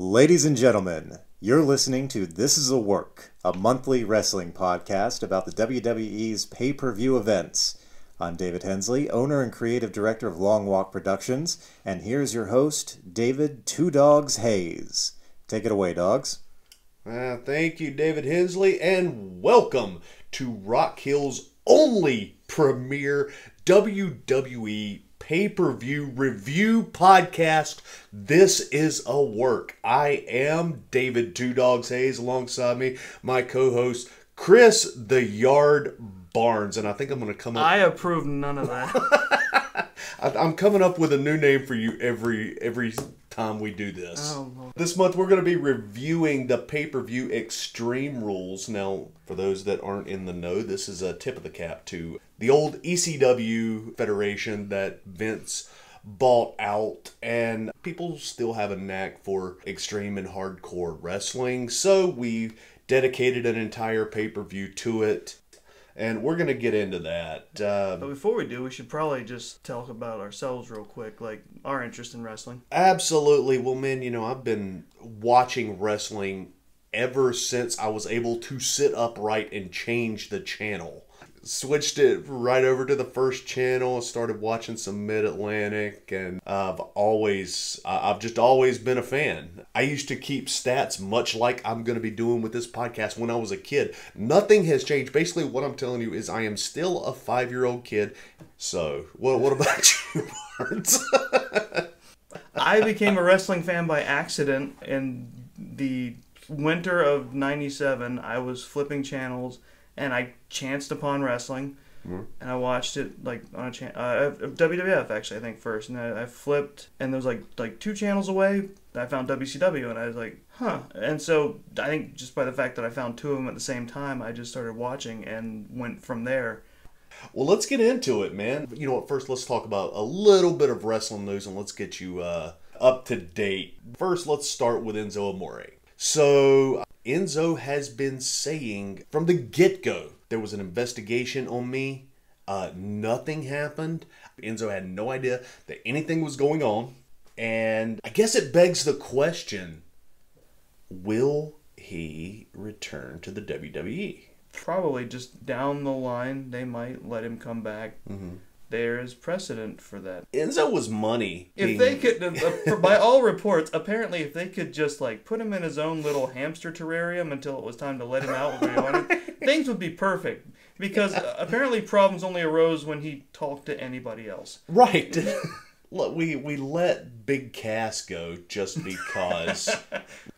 Ladies and gentlemen, you're listening to This Is a Work, a monthly wrestling podcast about the WWE's pay per view events. I'm David Hensley, owner and creative director of Long Walk Productions, and here's your host, David Two Doggz Hayes. Take it away, Doggz. Uh, thank you, David Hensley, and welcome to Rock Hill's only premier WWE pay per view review podcast. This is a work. I am David Two Doggz Hayes alongside me, my co host, Chris the Yard Barnes, and I think I'm going to come up. I approve none of that. I'm coming up with a new name for you every every time we do this. Oh, This month we're going to be reviewing the pay-per-view Extreme Rules. Now, for those that aren't in the know, this is a tip of the cap to the old ECW federation that Vince bought out and people still have a knack for extreme and hardcore wrestling. So we dedicated an entire pay-per-view to it. And we're going to get into that. Uh, but before we do, we should probably just talk about ourselves real quick, like our interest in wrestling. Absolutely. Well, man, you know, I've been watching wrestling ever since I was able to sit upright and change the channel. Switched it right over to the first channel, started watching some Mid Atlantic, and I've always, I've just always been a fan. I used to keep stats much like I'm going to be doing with this podcast when I was a kid. Nothing has changed. Basically, what I'm telling you is I am still a five year old kid. So, what, what about you? I became a wrestling fan by accident in the winter of 97. I was flipping channels and I chanced upon wrestling. And I watched it like on a channel, uh, WWF actually I think first, and I, I flipped, and there was like like two channels away. I found WCW, and I was like, huh. And so I think just by the fact that I found two of them at the same time, I just started watching and went from there. Well, let's get into it, man. You know what? First, let's talk about a little bit of wrestling news and let's get you uh, up to date. First, let's start with Enzo Amore. So, Enzo has been saying from the get go there was an investigation on me. Uh, nothing happened. Enzo had no idea that anything was going on. And I guess it begs the question will he return to the? WWE? probably just down the line they might let him come back. Mm-hmm. There is precedent for that. Enzo was money. If being- they could, uh, by all reports, apparently, if they could just like put him in his own little hamster terrarium until it was time to let him out, things would be perfect. Because uh, apparently, problems only arose when he talked to anybody else. Right. Look, we we let Big Cass go just because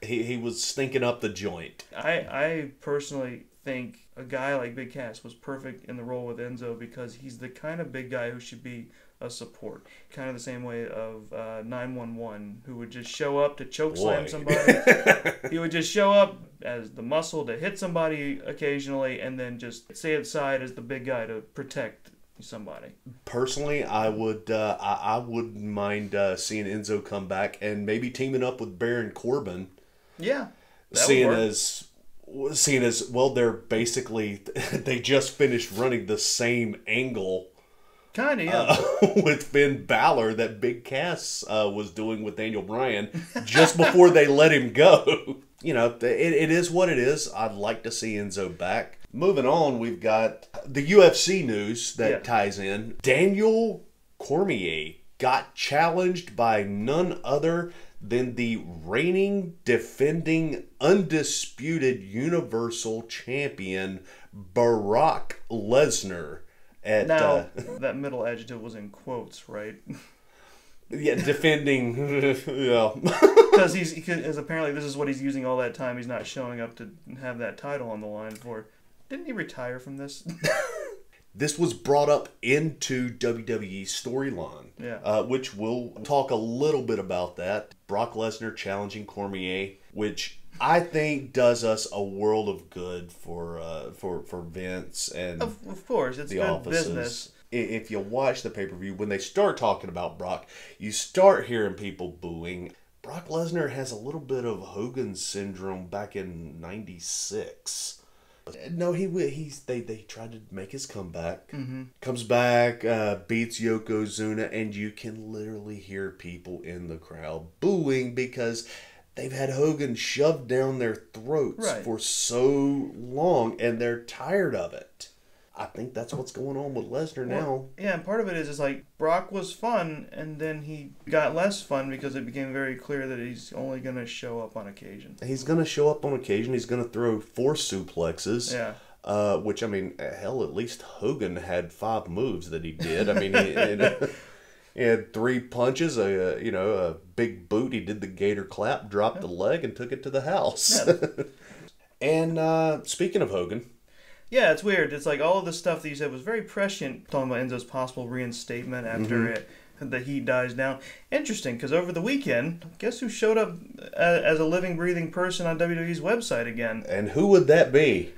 he, he was stinking up the joint. I I personally think a guy like Big Cass was perfect in the role with Enzo because he's the kind of big guy who should be a support, kind of the same way of uh, 911, who would just show up to choke slam somebody. he would just show up as the muscle to hit somebody occasionally, and then just stay aside as the big guy to protect somebody. Personally, I would uh, I, I wouldn't mind uh, seeing Enzo come back and maybe teaming up with Baron Corbin, Yeah, seeing as seeing as well they're basically they just finished running the same angle kind of yeah. uh, with Finn Balor that Big Cass uh, was doing with Daniel Bryan just before they let him go. You know, it, it is what it is. I'd like to see Enzo back. Moving on, we've got the UFC news that Yeah. ties in. Daniel Cormier got challenged by none other than the reigning, defending, undisputed Universal Champion Brock Lesnar. At now uh, that middle adjective was in quotes, right? Yeah, defending. yeah. because he's because apparently this is what he's using all that time. He's not showing up to have that title on the line for. Didn't he retire from this? This was brought up into WWE storyline, Yeah. uh, which we'll talk a little bit about that. Brock Lesnar challenging Cormier, which I think does us a world of good for uh, for for Vince and of, of course, it's the good offices. business. If you watch the pay per view, when they start talking about Brock, you start hearing people booing. Brock Lesnar has a little bit of Hogan syndrome back in '96. No, he he's they they tried to make his comeback. Mm-hmm. Comes back, uh, beats Yokozuna, and you can literally hear people in the crowd booing because they've had Hogan shoved down their throats Right. for so long and they're tired of it. I think that's what's going on with Lesnar now. Yeah, and part of it is is like Brock was fun, and then he got less fun because it became very clear that he's only going to show up on occasion. He's going to show up on occasion. He's going to throw four suplexes. Yeah. Uh, which I mean, hell, at least Hogan had five moves that he did. I mean, he, you know, he had three punches, a you know a big boot. He did the gator clap, dropped the leg, and took it to the house. Yeah. and uh, speaking of Hogan, Yeah, it's weird. It's like all of the stuff that you said was very prescient, talking about Enzo's possible reinstatement after Mm-hmm. it, the heat dies down. Interesting, because over the weekend, guess who showed up uh, as a living, breathing person on WWE's website again? and who would that be?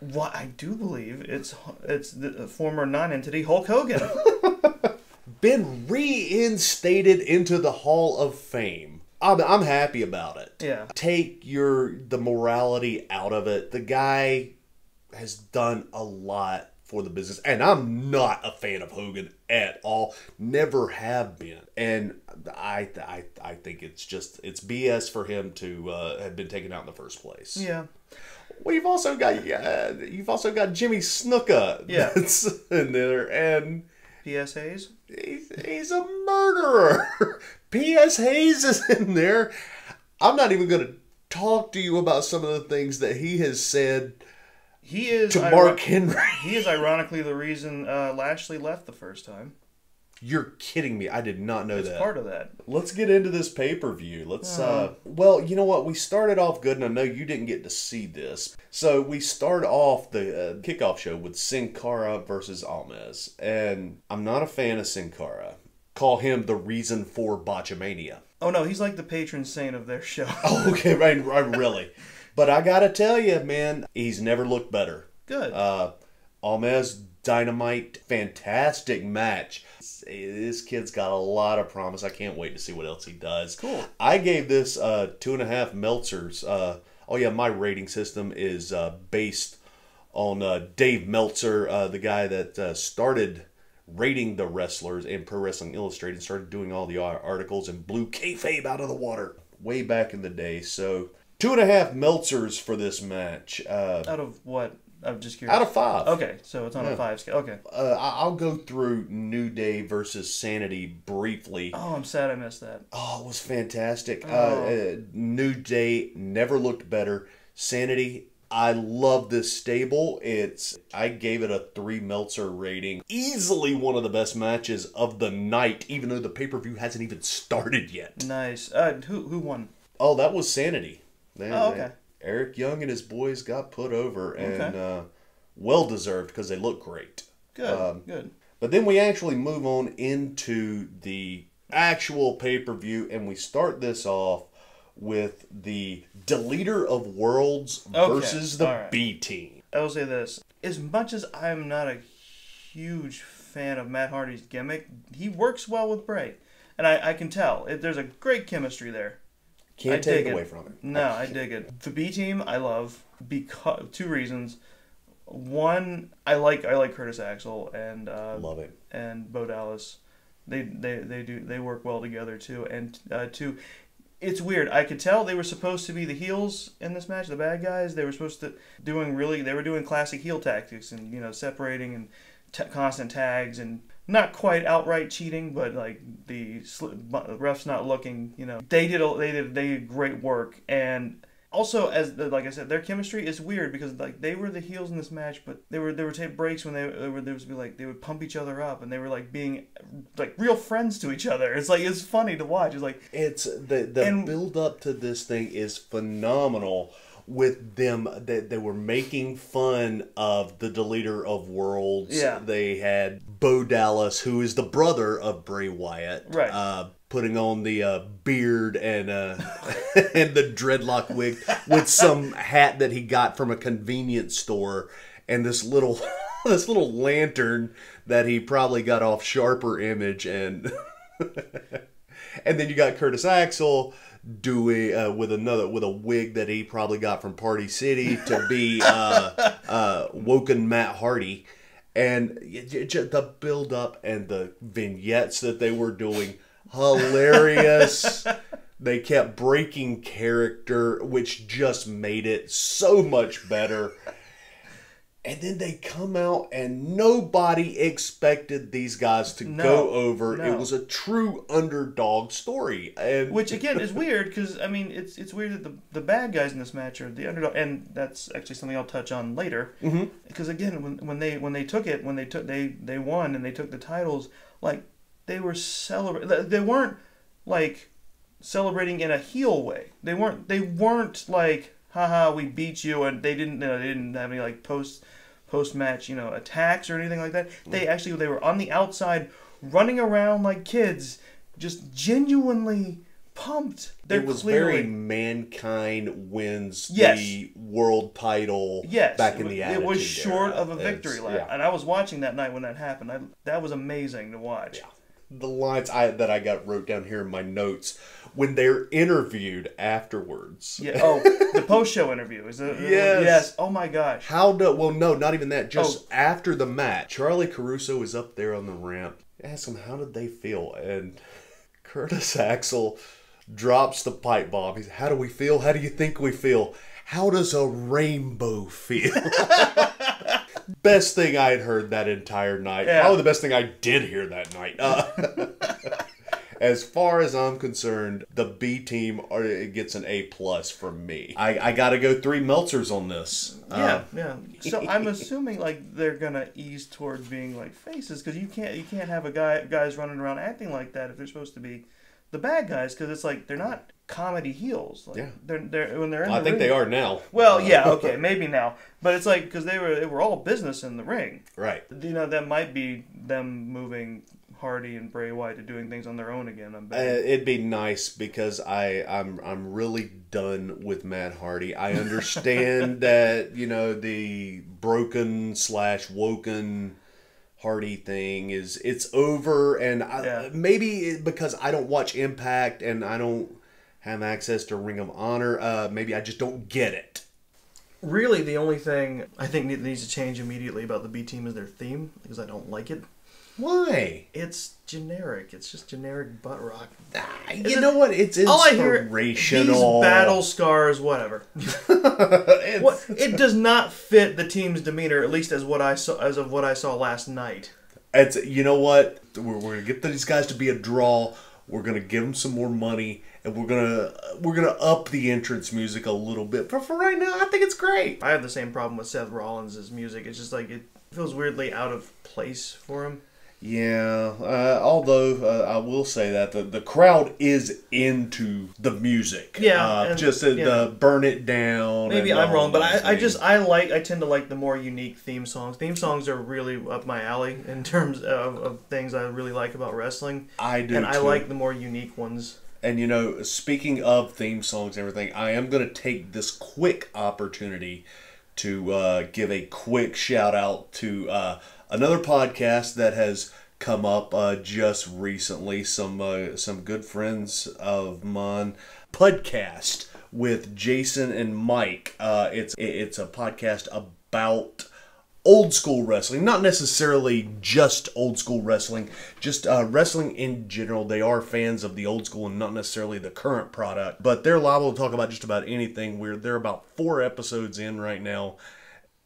What I do believe it's it's the former non-entity Hulk Hogan. Been reinstated into the Hall of Fame. I'm, I'm happy about it. yeah, take your the morality out of it. The guy has done a lot for the business, and I'm not a fan of Hogan at all. Never have been, and I I I think it's just it's BS for him to uh, have been taken out in the first place. yeah. Well, you've also got uh, you've also got Jimmy Snuka. Yeah. that's in there, and P.S. Hayes. he's, he's a murderer. P.S. Hayes is in there. I'm not even going to talk to you about some of the things that he has said He is Mark Henry. He is ironically the reason uh, Lashley left the first time. You're kidding me. I did not know It's that. part of that. Let's get into this pay per view. Let's, uh, Uh-huh. well, you know what? We started off good, and I know you didn't get to see this. So we start off the uh, kickoff show with Sin Cara versus Almas. And I'm not a fan of Sin Cara. Call him the reason for Botchamania. Oh no, he's like the patron saint of their show. Oh, okay, right, right, really. But I gotta tell you, man, he's never looked better. Good. Uh, Almas Dynamite, fantastic match. This kid's got a lot of promise. I can't wait to see what else he does. Cool. I gave this uh, two and a half Meltzers. Uh, oh yeah, my rating system is uh, based on uh, Dave Meltzer, uh, the guy that uh, started rating the wrestlers in Pro Wrestling Illustrated, started doing all the articles and blew kayfabe out of the water way back in the day. So two and a half Meltzers for this match. Uh, Out of what? I'm just curious. out of five. Okay, so it's on Yeah. a five scale. Okay. Uh, I'll go through New Day versus Sanity briefly. Oh, I'm sad I missed that. Oh, it was fantastic. Uh, Oh. uh, New Day never looked better. Sanity, I love this stable. It's I gave it a three Meltzer rating. Easily one of the best matches of the night, even though the pay per view hasn't even started yet. Nice. Uh, who who won? Oh, that was Sanity. Man, Oh, okay. Eric Young and his boys got put over, and Okay. uh, well deserved because they look great. Good. Um, good. But then we actually move on into the actual pay per view, and we start this off with the Deleter of Worlds Okay, versus the alright. B Team. I will say this: as much as I'm not a huge fan of Matt Hardy's gimmick, he works well with Bray, and I, I can tell it, there's a great chemistry there. Can't I take dig away it. from it. No, I dig it. The B team I love because two reasons. One, I like I like Curtis Axel and uh, Love it. and Bo Dallas. They they they do they work well together too. And uh, two, it's weird. I could tell they were supposed to be the heels in this match, the bad guys. They were supposed to doing really they were doing classic heel tactics and you know separating and t- constant tags and not quite outright cheating, but like the refs not looking. You know they did a, they did they did great work and. Also, as the, like I said, their chemistry is weird because like they were the heels in this match, but they were they were take breaks when they, they were there was be like they would pump each other up and they were like being like real friends to each other. It's like it's funny to watch. It's like It's the the And- build up to this thing is phenomenal. With them, they, they were making fun of the Deleter of Worlds. Yeah. They had Bo Dallas, who is the brother of Bray Wyatt, Right. Uh, putting on the uh, beard and uh, and the dreadlock wig with some hat that he got from a convenience store, and this little this little lantern that he probably got off Sharper Image and. And then you got Curtis Axel doing uh, with another with a wig that he probably got from Party City to be uh, uh, Woken Matt Hardy, and y- j- j- the build up and the vignettes that they were doing hilarious. They kept breaking character, which just made it so much better. And then they come out, and nobody expected these guys to No, go over. no. It was a true underdog story, and Which again is weird because I mean it's it's weird that the the bad guys in this match are the underdog, and that's actually something I'll touch on later. Mm-hmm. Because again, when when they when they took it, when they took they they won and they took the titles, like they were celebrating. They weren't like celebrating in a heel way. They weren't they weren't like haha we beat you and they didn't you know, they didn't have any like post post match you know attacks or anything like that. They mm. actually they were on the outside running around like kids, just genuinely pumped. They're it was clearly very mankind wins Yes. the world title yes back in the was- it was short Era. of a victory lap, yeah. and I was watching that night when that happened. I, that was amazing to watch. the lines I that I got wrote down here in my notes when they're interviewed afterwards. Yeah. Oh, the post show interview is it? Yes. Yes. Oh my gosh. How do well no, not even that. Just Oh. after the match, Charly Caruso is up there on the ramp. Ask him how did they feel, and Curtis Axel drops the pipe bomb. He's how do we feel? How do you think we feel? How does a rainbow feel? best thing I had heard that entire night. Yeah. Probably the best thing I did hear that night. Uh, as far as I'm concerned, the B team are, it gets an A plus from me. I, I got to go three Meltzers on this. Yeah, Uh, yeah. So I'm assuming like they're gonna ease towards being like faces because you can't you can't have a guy guys running around acting like that if they're supposed to be the bad guys because it's like they're not comedy heels. Like, Yeah. They're they're when they're in I the think ring- they are now. Well, Uh, yeah, okay, maybe now, but it's like because they were they were all business in the ring. Right. You know that might be them moving Hardy and Bray Wyatt to doing things on their own again. I'm Uh, it'd be nice because I I'm I'm really done with Matt Hardy. I understand that you know the broken slash woken Hardy thing is it's over, and I, Yeah. maybe it, because I don't watch Impact and I don't have access to Ring of Honor. Uh, maybe I just don't get it. Really, the only thing I think needs to change immediately about the B team is their theme because I don't like it. Why? It's generic. It's just generic butt rock. Ah, you know what? It's All I hear these battle scars, whatever. It's- what it does not fit the team's demeanor, at least as what I saw as of what I saw last night. It's you know what we're, we're gonna get these guys to be a draw. We're gonna give them some more money, and we're gonna we're gonna up the entrance music a little bit. But for right now, I think it's great. I have the same problem with Seth Rollins' music. It's just like it feels weirdly out of place for him. Yeah, uh, although uh, I will say that the, the crowd is into the music. Yeah, uh, and, just you the burn it down. Maybe I'm wrong, but I, I just. I like I tend to like the more unique theme songs. Theme songs are really up my alley in terms of, of things I really like about wrestling, I do and I like the more unique ones. And you know, speaking of theme songs and everything, I am going to take this quick opportunity to uh, give a quick shout out to uh, another podcast that has come up uh, just recently. Some uh, some good friends of mine podcast with Jason and Mike. Uh, it's it's a podcast about old school wrestling, not necessarily just old school wrestling, just uh, wrestling in general. They are fans of the old school and not necessarily the current product, but they're liable to talk about just about anything. We're they're about four episodes in right now.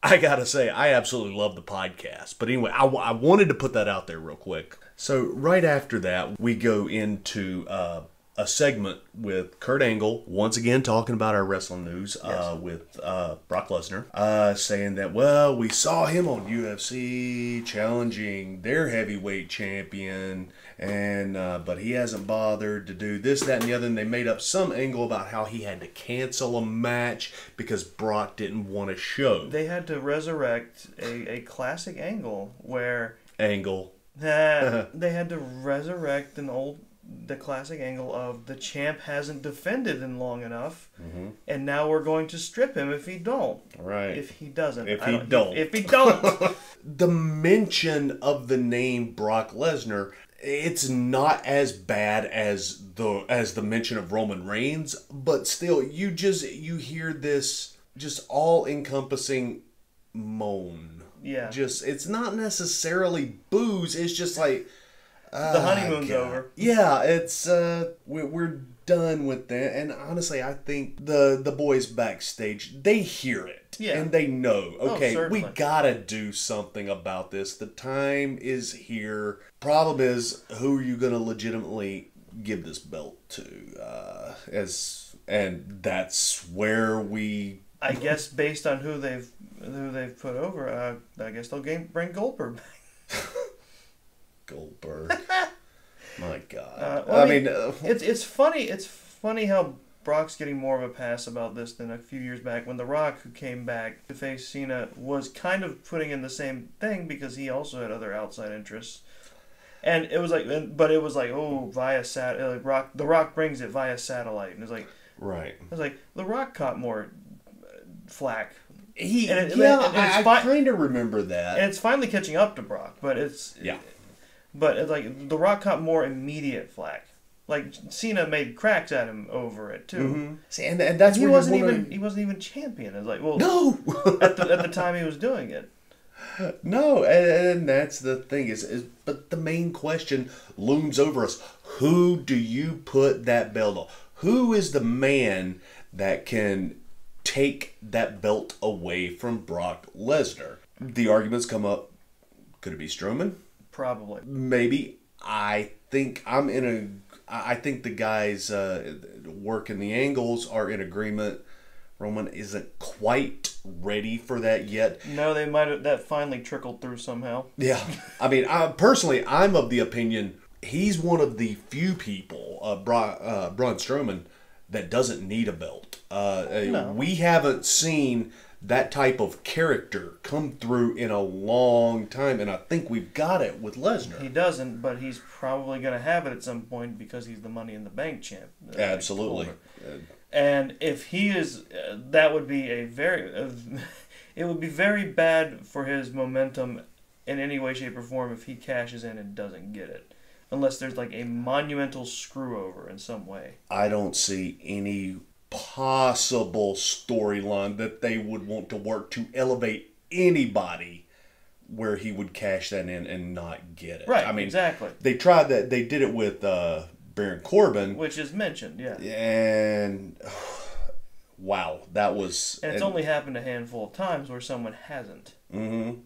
I gotta say, I absolutely love the podcast. But anyway, I, I wanted to put that out there real quick. So right after that, we go into uh, a segment with Kurt Angle once again talking about our wrestling news uh, with uh, Brock Lesnar, uh, saying that well, we saw him on UFC challenging their heavyweight champion, and uh, but he hasn't bothered to do this, that, and the other. And they made up some angle about how he had to cancel a match because Brock didn't want to show. They had to resurrect a, a classic angle where angle. they had to resurrect an old the classic angle of the champ hasn't defended in long enough, mm-hmm. and now we're going to strip him if he don't. Right. If he doesn't. If I he don't. If, he don't. the mention of the name Brock Lesnar, it's not as bad as the as the mention of Roman Reigns, but still you just you hear this just all encompassing moan. Yeah. Just it's not necessarily boos, it's just like the honeymoon's God. over. Yeah, it's uh, we're, we're done with that. And honestly, I think the the boys backstage they hear it, Yeah. and they know. Oh, Okay, we gotta do something about this. The time is here. Problem is, who are you gonna legitimately give this belt to? Uh, as and that's where we. I guess based on who they've who they've put over, uh, I guess they'll game, bring Goldberg back. Goldberg. My God. Uh, well, I I mean, mean, uh, It's it's funny. It's funny how Brock's getting more of a pass about this than a few years back when The Rock, who came back to face Cena, was kind of putting in the same thing because he also had other outside interests. And it was like, and- but it was like, oh, via sat, uh, like Rock. The Rock brings it via satellite, and it's like, right. I was like, The Rock caught more uh, flack, He, And it- yeah, and it's I, I kind of remember that. and it's finally catching up to Brock. But it's yeah. But like The Rock caught more immediate flack. Like Cena made cracks at him over it too. Mhm. See, and, and that's he where wasn't you wanna- even he wasn't even champion. It's like well No, at the at the time he was doing it. no, and, and that's the thing is, is, but the main question looms over us: Who do you put that belt on? Who is the man that can take that belt away from Brock Lesnar? The arguments come up: Could it be Strowman? Probably. maybe i think i'm in a. I think the guys uh, working the angles are in agreement roman isn't quite ready for that yet No, they might have that finally trickled through somehow. yeah i mean I, personally i'm of the opinion he's one of the few people uh, Bra, uh, braun strowman that doesn't need a belt uh, uh, No. we haven't seen that type of character come through in a long time and i think we've got it with lesnar He doesn't, but he's probably going to have it at some point because he's the Money in the Bank champ. uh, absolutely. And if he is, uh, that would be a very, uh, it would be very bad for his momentum in any way, shape, or form if he cashes in and doesn't get it, unless there's like a monumental screw over in some way. I don't see any possible storyline that they would want to work to elevate anybody where he would cash that in and not get it. Right. I mean, exactly. they tried that. They did it with uh, Baron Corbin, Which is mentioned, yeah. and wow, that was. And it's only happened a handful of times where someone hasn't. Mm-hmm.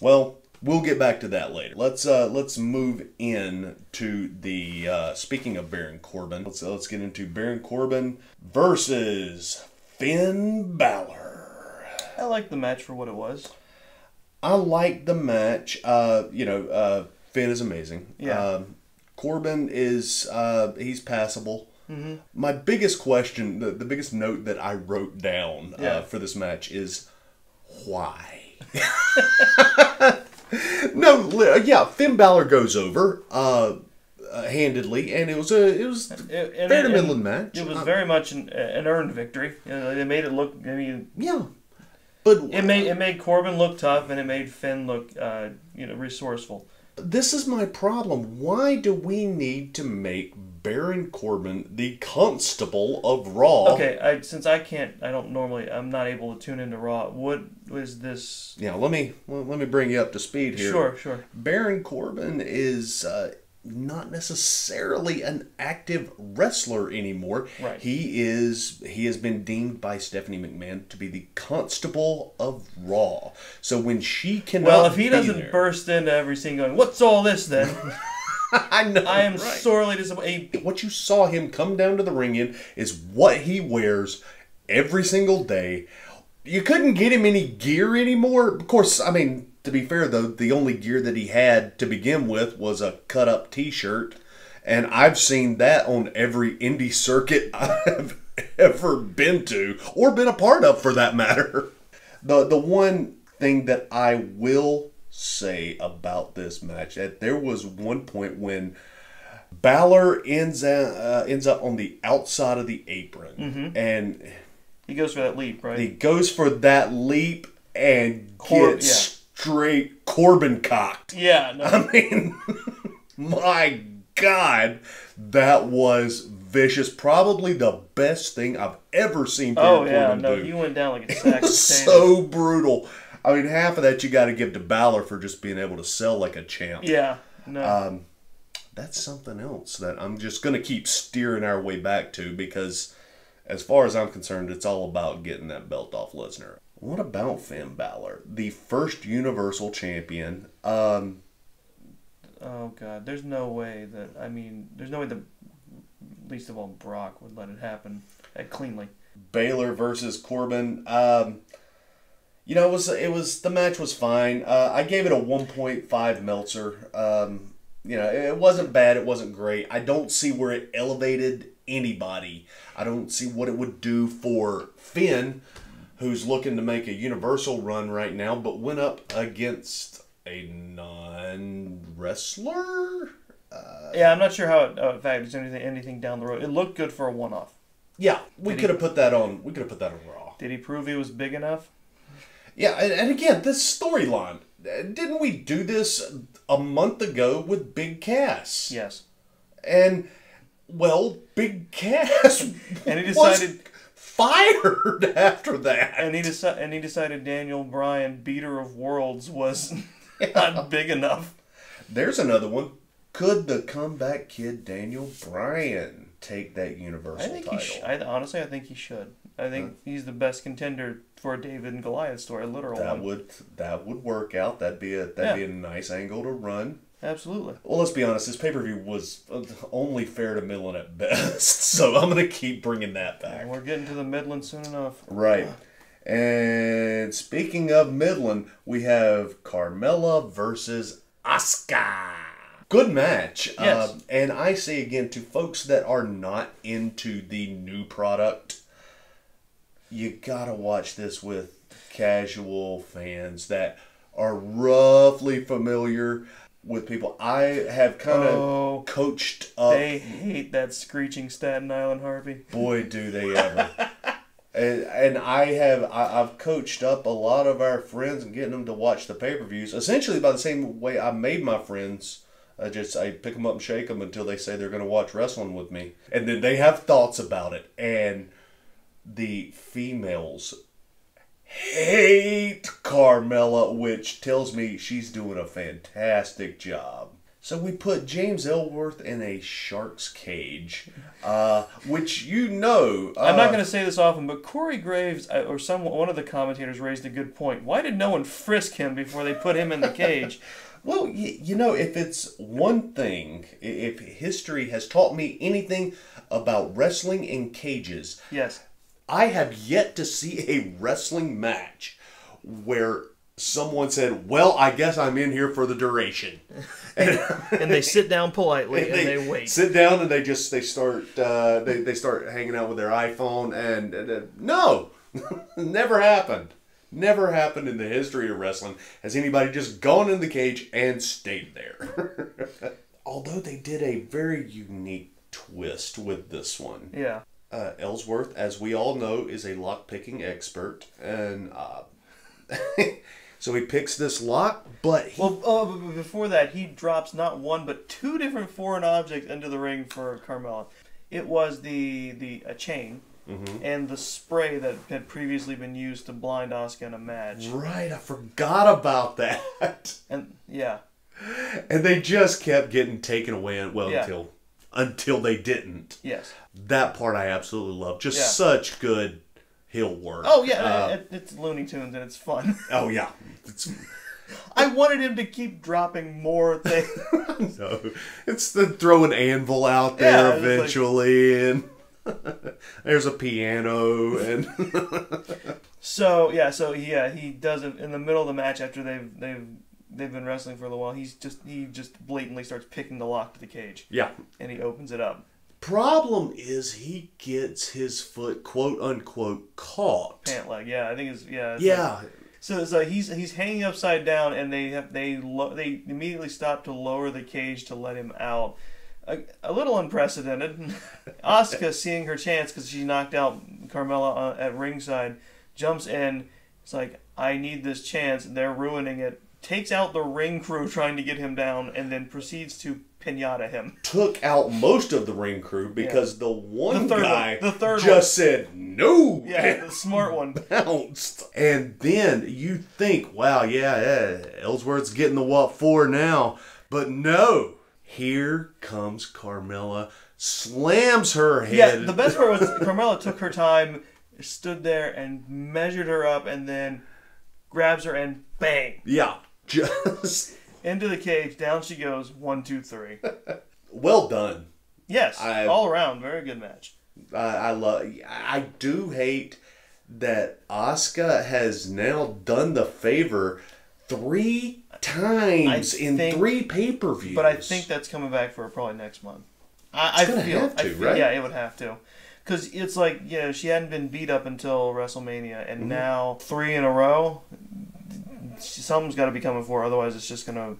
Well, we'll get back to that later. Let's uh let's move in to the uh speaking of Baron Corbin. Let's let's get into Baron Corbin versus Finn Balor. I like the match for what it was. I like the match. Uh, you know, uh, Finn is amazing. Yeah. Um, Corbin is uh, he's passable. Mm-hmm. My biggest question, the, the biggest note that I wrote down Yeah. uh, for this match is why. no, yeah, Finn Balor goes over uh, uh, handedly, and it was a it was It, and fair to middling match. It was Uh, very much an, an earned victory. You know, they made it look. I mean, yeah, but it made it made Corbin look tough, and it made Finn look, uh, you know, resourceful. This is my problem. Why do we need to make Baron Corbin the constable of Raw? Okay, I, since I can't, I don't normally, I'm not able to tune into Raw. What was this? Yeah, let me let me bring you up to speed here. Sure, sure. Baron Corbin is uh, not necessarily an active wrestler anymore. Right. He is. He has been deemed by Stephanie McMahon to be the constable of Raw. So when she cannot, Well, if he doesn't there- burst into every scene going, "What's all this?" Then I know. I am right. sorely disappointed. what you saw him come down to the ring in is what he wears every single day. You couldn't get him any gear anymore. Of course, I mean, to be fair though, the only gear that he had to begin with was a cut up t shirt. And I've seen that on every indie circuit I've ever been to, or been a part of for that matter. The the one thing that I will say about this match that there was one point when Balor ends up, uh, ends up on the outside of the apron, and He goes for that leap, right? he goes for that leap and Cor- gets yeah. straight Corbin cocked. yeah, no, I mean, my God, that was vicious. Probably the best thing I've ever seen. oh yeah, Corbin no, do. you went down like a sack so brutal. I mean, half of that you got to give to Balor for just being able to sell like a champ. yeah, no, Um, that's something else that I'm just going to keep steering our way back to because, as far as I'm concerned, it's all about getting that belt off Lesnar. What about Finn Balor, the first Universal Champion? Um, Oh God, there's no way that I mean, there's no way that least of all Brock would let it happen uh, cleanly. Balor versus Corbin. Um, you know, it was it was the match was fine. Uh, I gave it a 1.5 Meltzer. Um, you know, it wasn't bad. It wasn't great. I don't see where it elevated anybody. I don't see what it would do for Finn, who's looking to make a Universal run right now, but went up against a non wrestler. Yeah, I'm not sure how it uh, factors anything anything down the road. It looked good for a one-off. Yeah, we could have put that on. We could have put that on Raw. Did he prove he was big enough? Yeah, and, again, this storyline. Didn't we do this a month ago with Big Cass? Yes. And, well, Big Cass And he decided- fired after that. And he decided, and he decided Daniel Bryan, beater of worlds, was not big enough. There's another one. Could the comeback kid Daniel Bryan take that Universal I think title? he. Sh- I, honestly, I think he should. I think he's the best contender for a David and Goliath story, a literal that one. would that would work out. That'd be a that'd be a nice angle to run. Absolutely. Well, let's be honest. This pay per view was uh, only fair to Millen at best, so I'm gonna keep bringing that back. And we're getting to the Midland soon enough. Right. And speaking of Midland, we have Carmella versus Asuka. Good match. Yes. Um, and I say again to folks that are not into the new product, you gotta watch this with casual fans that are roughly familiar with people. I have kind of Oh, coached up They hate that screeching Staten Island Harvey. boy do they ever and, and i have I, i've coached up a lot of our friends and getting them to watch the pay-per-views essentially by the same way i made my friends I just I pick them up and shake them until they say they're going to watch wrestling with me, and then they have thoughts about it. And the females hate Carmella, which tells me she's doing a fantastic job. So we put James Ellsworth in a shark's cage, uh, which you know. Uh, I'm not going to say this often, but Corey Graves uh, or some one of the commentators raised a good point. Why did no one frisk him before they put him in the cage? Well, you, you know, if it's one thing, if history has taught me anything about wrestling in cages, yes. I have yet to see a wrestling match where someone said, "Well, I guess I'm in here for the duration." And they sit down politely and they, wait. sit down and they just they start uh, they they start hanging out with their iPhone and, and uh, no, never happened. Never happened in the history of wrestling has anybody just gone in the cage and stayed there. Although they did a very unique twist with this one. Yeah. Uh, Ellsworth, as we all know, is a lock picking expert, and uh, so he picks this lock, but he Well, oh, but before that, he drops not one but two different foreign objects into the ring for Carmella. It was the the a chain Mm-hmm. and the spray that had previously been used to blind Asuka in a match. right, I forgot about that. And yeah, and they just kept getting taken away well Yeah. until until they didn't yes. that part i absolutely love just Yeah. such good heel work Oh yeah, Uh, it, it's Looney Tunes and it's fun. oh yeah it's, I wanted him to keep dropping more things. no, it's the throw an anvil out Yeah, there like- eventually and there's a piano and So yeah, so yeah, he does it in the middle of the match after they've they've they've been wrestling for a little while. He's just he just blatantly starts picking the lock to the cage yeah and he opens it up. problem is he gets his foot quote unquote caught Pant leg, yeah, I think it's yeah. it's like- yeah so so he's he's hanging upside down, and they have they lo- they immediately stop to lower the cage to let him out. A, a little unprecedented. Asuka, seeing her chance because she knocked out Carmella uh, at ringside, jumps in. It's like I need this chance. They're ruining it. Takes out the ring crew trying to get him down, and then proceeds to pinata him. took out most of the ring crew because the one The guy one. The third just said no Yeah, the smart one. bounced. And then you think, wow, yeah, yeah, Ellsworth's getting the what for now. But no, Here comes Carmella, slams her head. Yeah, the best part was Carmella took her time, stood there and measured her up, and then grabs her and bang Yeah, just into the cage. Down she goes. One, two, three. well done. Yes, I- all around, very good match. I, I love. I do hate that Asuka has now done the favor three times I in three pay per views. But I think that's coming back for probably next month. I, I feel, have I feel- right? Yeah, it would have to, because it's like you know she hadn't been beat up until WrestleMania, Mm-hmm. and now three in a row. Something's got to be coming for, her, otherwise it's just gonna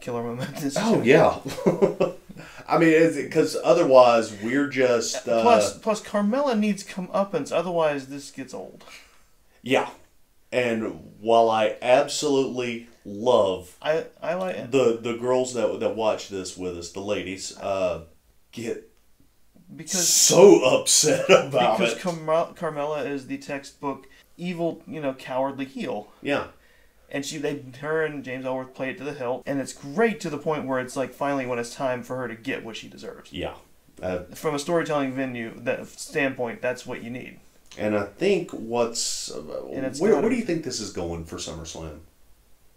kill her momentum. Oh yeah. I mean, because otherwise we're just uh, Plus, plus Carmella needs comeuppance, otherwise this gets old. yeah. And while I absolutely love I I like the the girls that that watch this with us, the ladies, uh, get because so upset about because it. Carmella, Carmella is the textbook evil, you know, cowardly heel. yeah. And she they her and James Ellsworth play it to the hilt, and it's great to the point where it's like finally when it's time for her to get what she deserves. Yeah. Uh, From a storytelling venue that standpoint, that's what you need. and I think what's uh, And it's where, where do you think this is going for SummerSlam?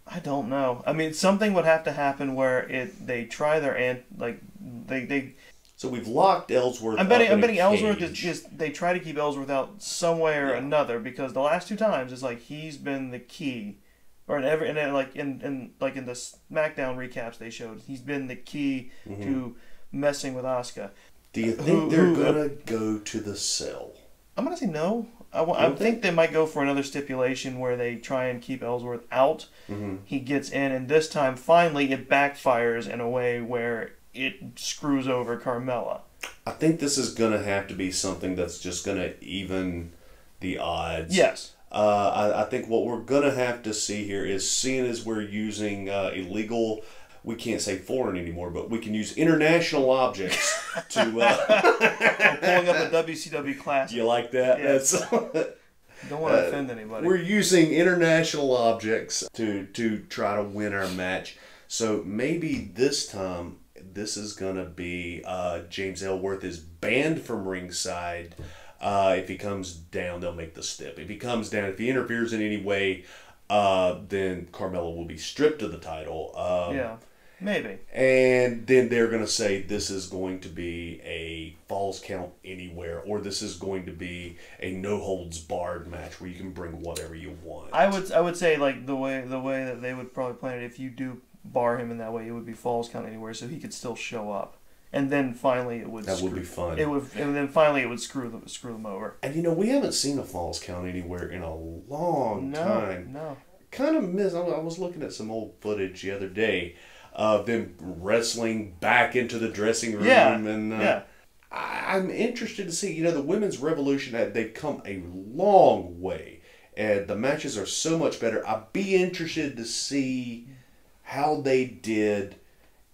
I don't know. I mean, something would have to happen where it they try their ant like they they. So we've locked Ellsworth. I'm betting I'm betting Ellsworth is just they try to keep Ellsworth out some way or Yeah. another because the last two times it's like he's been the key. Or in every and then like in, in like in the SmackDown recaps they showed, he's been the key Mm-hmm. to messing with Asuka. Do you think who- they're who- gonna go to the cell? I'm gonna say no. I, I Don't think they might go for another stipulation where they try and keep Ellsworth out. Mm-hmm. He gets in, and this time, finally, it backfires in a way where it screws over Carmella. I think this is gonna have to be something that's just gonna even the odds. Yes. Uh, I, I think what we're gonna have to see here is seeing as we're using uh, illegal. We can't say foreign anymore, but we can use international objects to. Uh, pulling up a WCW class. do you like that? That's. Don't want to offend anybody. We're using international objects to to try to win our match. So maybe this time this is gonna be uh, James Ellsworth is banned from ringside. Uh, if he comes down, they'll make the stip. If he comes down, if he interferes in any way, uh, then Carmella will be stripped of the title. Um, yeah, maybe. and then they're going to say this is going to be a falls count anywhere, or this is going to be a no holds barred match where you can bring whatever you want. I would I would say like the way the way that they would probably plan it if you do bar him in that way, it would be falls count anywhere, so he could still show up, and then finally it would That would screw- be fun. It would and then finally it would screw them screw them over. and you know, we haven't seen a falls count anywhere in a long No, time. no. Kind of miss. I was looking at some old footage the other day of them wrestling back into the dressing room, Yeah, and uh, yeah. I- I'm interested to see. You know, the women's revolution they've come a long way, and the matches are so much better. I'd be interested to see how they did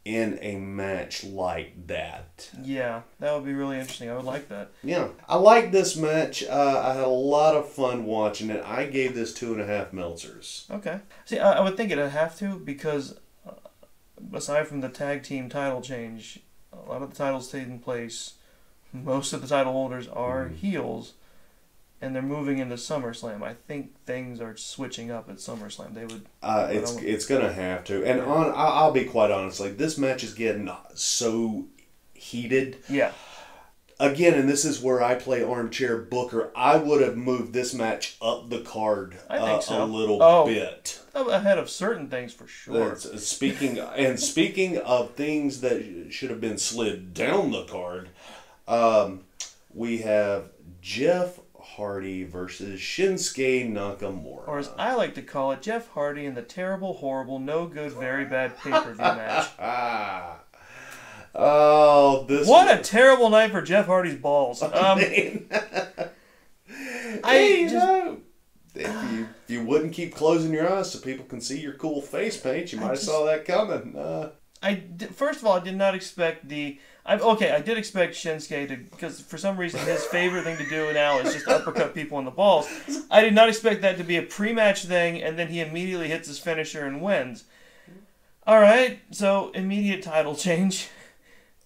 in a match like that. Yeah, that would be really interesting. I would like that. Yeah, I like this match. Uh, I had a lot of fun watching it. I gave this two and a half Meltzers. Okay. See, I, I would think it'd have to because uh, aside from the tag team title change, a lot of the titles taking place, most of the title holders are Mm-hmm. heels, and they're moving into SummerSlam. I think things are switching up at SummerSlam. They would. Uh, it's it's gonna have to. And on, I'll be quite honest. Like this match is getting so heated. Yeah. again, and this is where I play armchair booker. I would have moved this match up the card uh, so. a little Oh. bit. Ahead of certain things for sure. That's- Speaking and speaking of things that should have been slid down the card, um, we have Jeff Hardy versus Shinsuke Nakamura. Or as I like to call it, Jeff Hardy in the terrible, horrible, no good, very bad pay per view match. ah. Oh, this What a terrible night for Jeff Hardy's balls. Um, I just- know, if you if you wouldn't keep closing your eyes so people can see your cool face paint, you might have saw that coming. Uh, I first of all, I did not expect the. I okay, I did expect Shinsuke to because for some reason his favorite thing to do now is just uppercut people in the balls. I did not expect that to be a pre-match thing, and then he immediately hits his finisher and wins. All right, so immediate title change.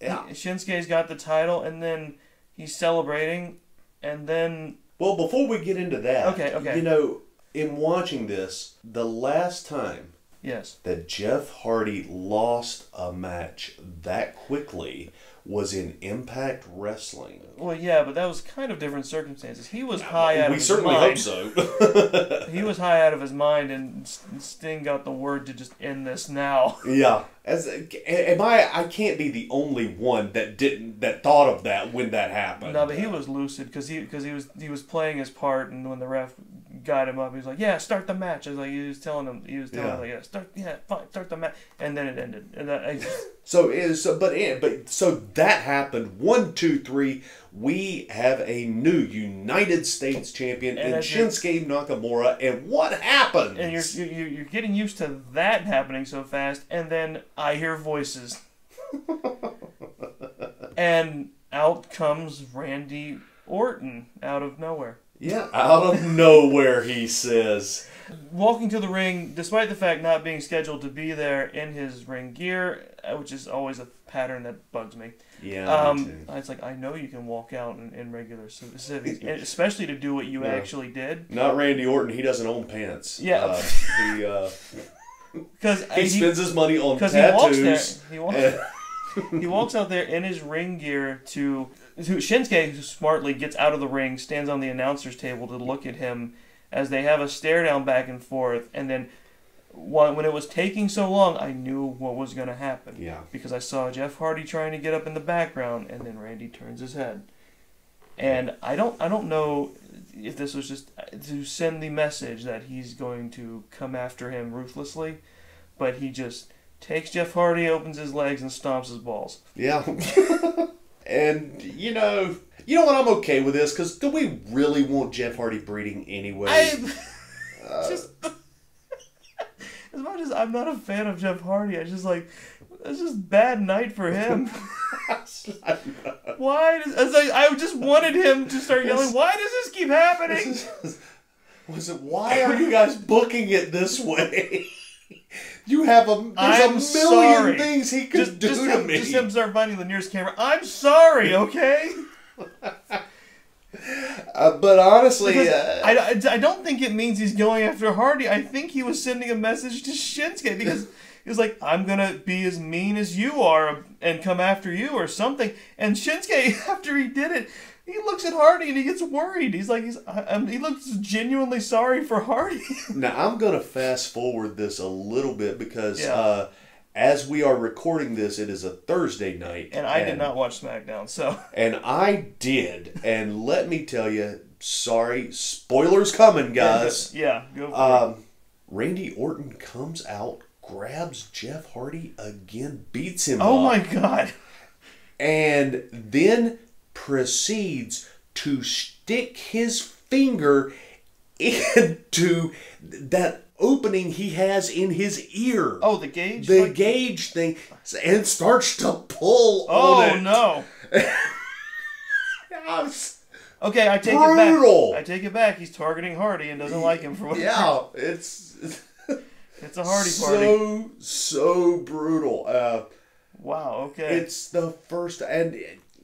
Yeah. Shinsuke's got the title, and then he's celebrating, and then Well, before we get into that, Okay, okay. You know, in watching this, the last time yes, that Jeff Hardy lost a match that quickly was in Impact Wrestling. well, yeah, but that was kind of different circumstances. He was high out we of his mind. We certainly hope so. He was high out of his mind, and Sting got the word to just end this now. yeah. As am I? I can't be the only one that didn't that thought of that when that happened. No, but he was lucid because he because he was he was playing his part, and when the ref got him up, he was like, "Yeah, start the match." I was like, he was telling him, he was telling Yeah. him, like, "Yeah, start, yeah, fine, start the match," and then it ended. And I, So is so, but but so that happened. One, two, three. We have a new United States champion And in Shinsuke Nakamura. And what happens? and you're, you're you're getting used to that happening so fast, and then I hear voices, and out comes Randy Orton out of nowhere. Yeah, out of nowhere, he says. walking to the ring, despite the fact not being scheduled to be there in his ring gear, uh, which is always a pattern that bugs me. Yeah, me Um, too. it's like I know you can walk out in, in regular civ- civics, and especially to do what you Yeah. actually did. Not Randy Orton. He doesn't own pants. Yeah. uh, he uh, Because he spends his money on because he walks there, tattoos. he walks, he walks out there in his ring gear to to Shinsuke, who smartly gets out of the ring, stands on the announcer's table to look at him as they have a stare down back and forth, and then. When when it was taking so long, I knew what was going to happen. yeah, because I saw Jeff Hardy trying to get up in the background, and then Randy turns his head. And I don't, I don't know if this was just to send the message that he's going to come after him ruthlessly, but he just takes Jeff Hardy, opens his legs, and stomps his balls. yeah. and you know, you know what? I'm okay with this because do we really want Jeff Hardy breeding anyway? I uh, just as much as I'm not a fan of Jeff Hardy, I just like it's just bad night for him. Why does like, I just wanted him to start yelling? Why does this keep happening? Was it? Why are you guys booking it this way? You have a there's I'm a million sorry. things he could just, do just to me. Just start finding the nearest camera. I'm sorry, okay? Uh, but honestly, uh, I, I, I don't think it means he's going after Hardy. I think he was sending a message to Shinsuke because he was like, I'm going to be as mean as you are and come after you or something. And Shinsuke, after he did it, he looks at Hardy and he gets worried. He's like, he's, I, he looks genuinely sorry for Hardy. now I'm gonna fast forward this a little bit because Yeah. uh, as we are recording this, it is a Thursday night, and I did not watch SmackDown, so. and I did, and let me tell you, sorry, spoilers coming, guys. Yeah, go for it. Um, Randy Orton comes out, grabs Jeff Hardy again, beats him Oh up, my god. and then proceeds to stick his finger into that opening he has in his ear. Oh, the gauge? the Like- gauge thing, and starts to pull Oh no. Okay, I take Brutal. it back. I take it back. He's targeting Hardy and doesn't like him for what. Yeah, it's It's a Hardy party. so so brutal. Uh, wow. Okay. It's the first, and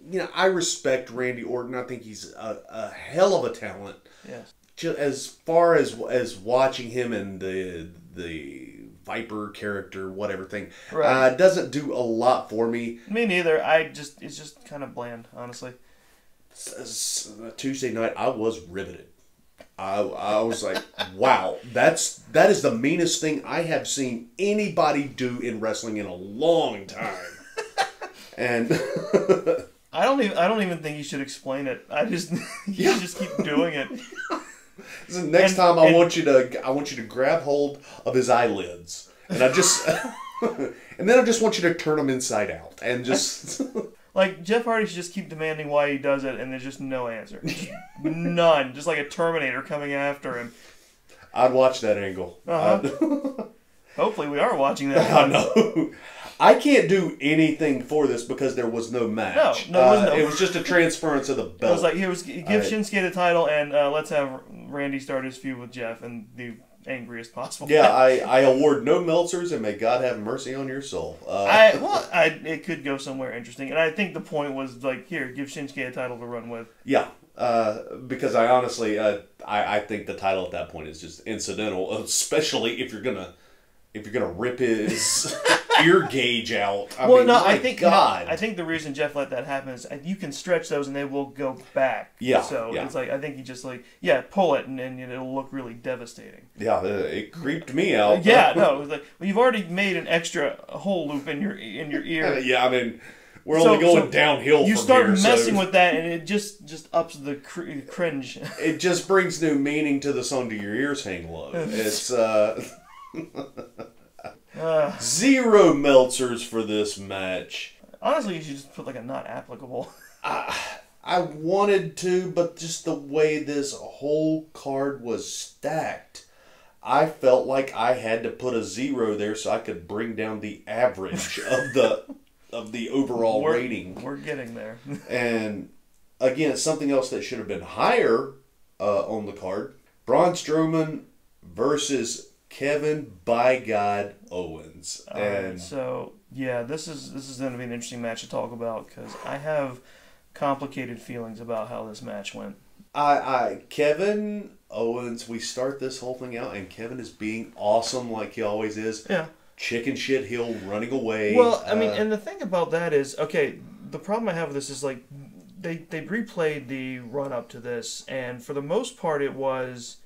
you know, I respect Randy Orton. I think he's a, a hell of a talent. yes. As far as as watching him and the the Viper character, whatever thing, Right. uh, doesn't do a lot for me. Me neither. I just it's just kind of bland, honestly. Tuesday night, I was riveted. I, I was like, wow, that's that is the meanest thing I have seen anybody do in wrestling in a long time. and I don't even I don't even think you should explain it. I just you Yeah. just keep doing it. So next And- time I and- want you to I want you to grab hold of his eyelids and I just and then I just want you to turn them inside out and just Like Jeff Hardy should just keep demanding why he does it, and there's just no answer. None. Just like a Terminator coming after him. I'd watch that angle. Uh-huh. Hopefully, we are watching that. I know. I can't do anything for this because there was no match. No, no, there was Uh, no- It was just a transference of the belt. It was like here was give I- Shinsuke the title, and uh, let's have Randy start his feud with Jeff, and the angriest possible. Yeah, I, I award no Meltzers, and may God have mercy on your soul. Uh, I well, I it could go somewhere interesting, and I think the point was like, here, give Shinsuke a title to run with. yeah, uh, because I honestly, uh, I, I think the title at that point is just incidental, especially if you're gonna if you're gonna rip his ear gauge out. I well, mean, no, I think God, I think the reason Jeff let that happen is uh, you can stretch those and they will go back. Yeah, So yeah. it's like I think you just like yeah, pull it and then it'll look really devastating. yeah, uh, it creeped me out. Yeah, no, it was like well, you've already made an extra hole loop in your in your ear. yeah. I mean, we're So- only going so downhill. You start here, so messing with that, and it just just ups the cr- cringe. it just brings new meaning to the song "Do Your Ears Hang Low." It's uh, Uh, zero Meltzers for this match. honestly, you should just put like a not applicable. I wanted to, but just the way this whole card was stacked, I felt like I had to put a zero there so I could bring down the average of the of the overall We're- rating. We're getting there. And again, something else that should have been higher uh, on the card: Braun Strowman versus Kevin by God Owens. All right, and so yeah, this is this is going to be an interesting match to talk about because I have complicated feelings about how this match went. I, I, Kevin Owens. We start this whole thing out, and Kevin is being awesome like he always is. Yeah. Chicken shit hill running away. Well, I mean, uh, and the thing about that is, okay, the problem I have with this is like they they replayed the run up to this, and for the most part, it was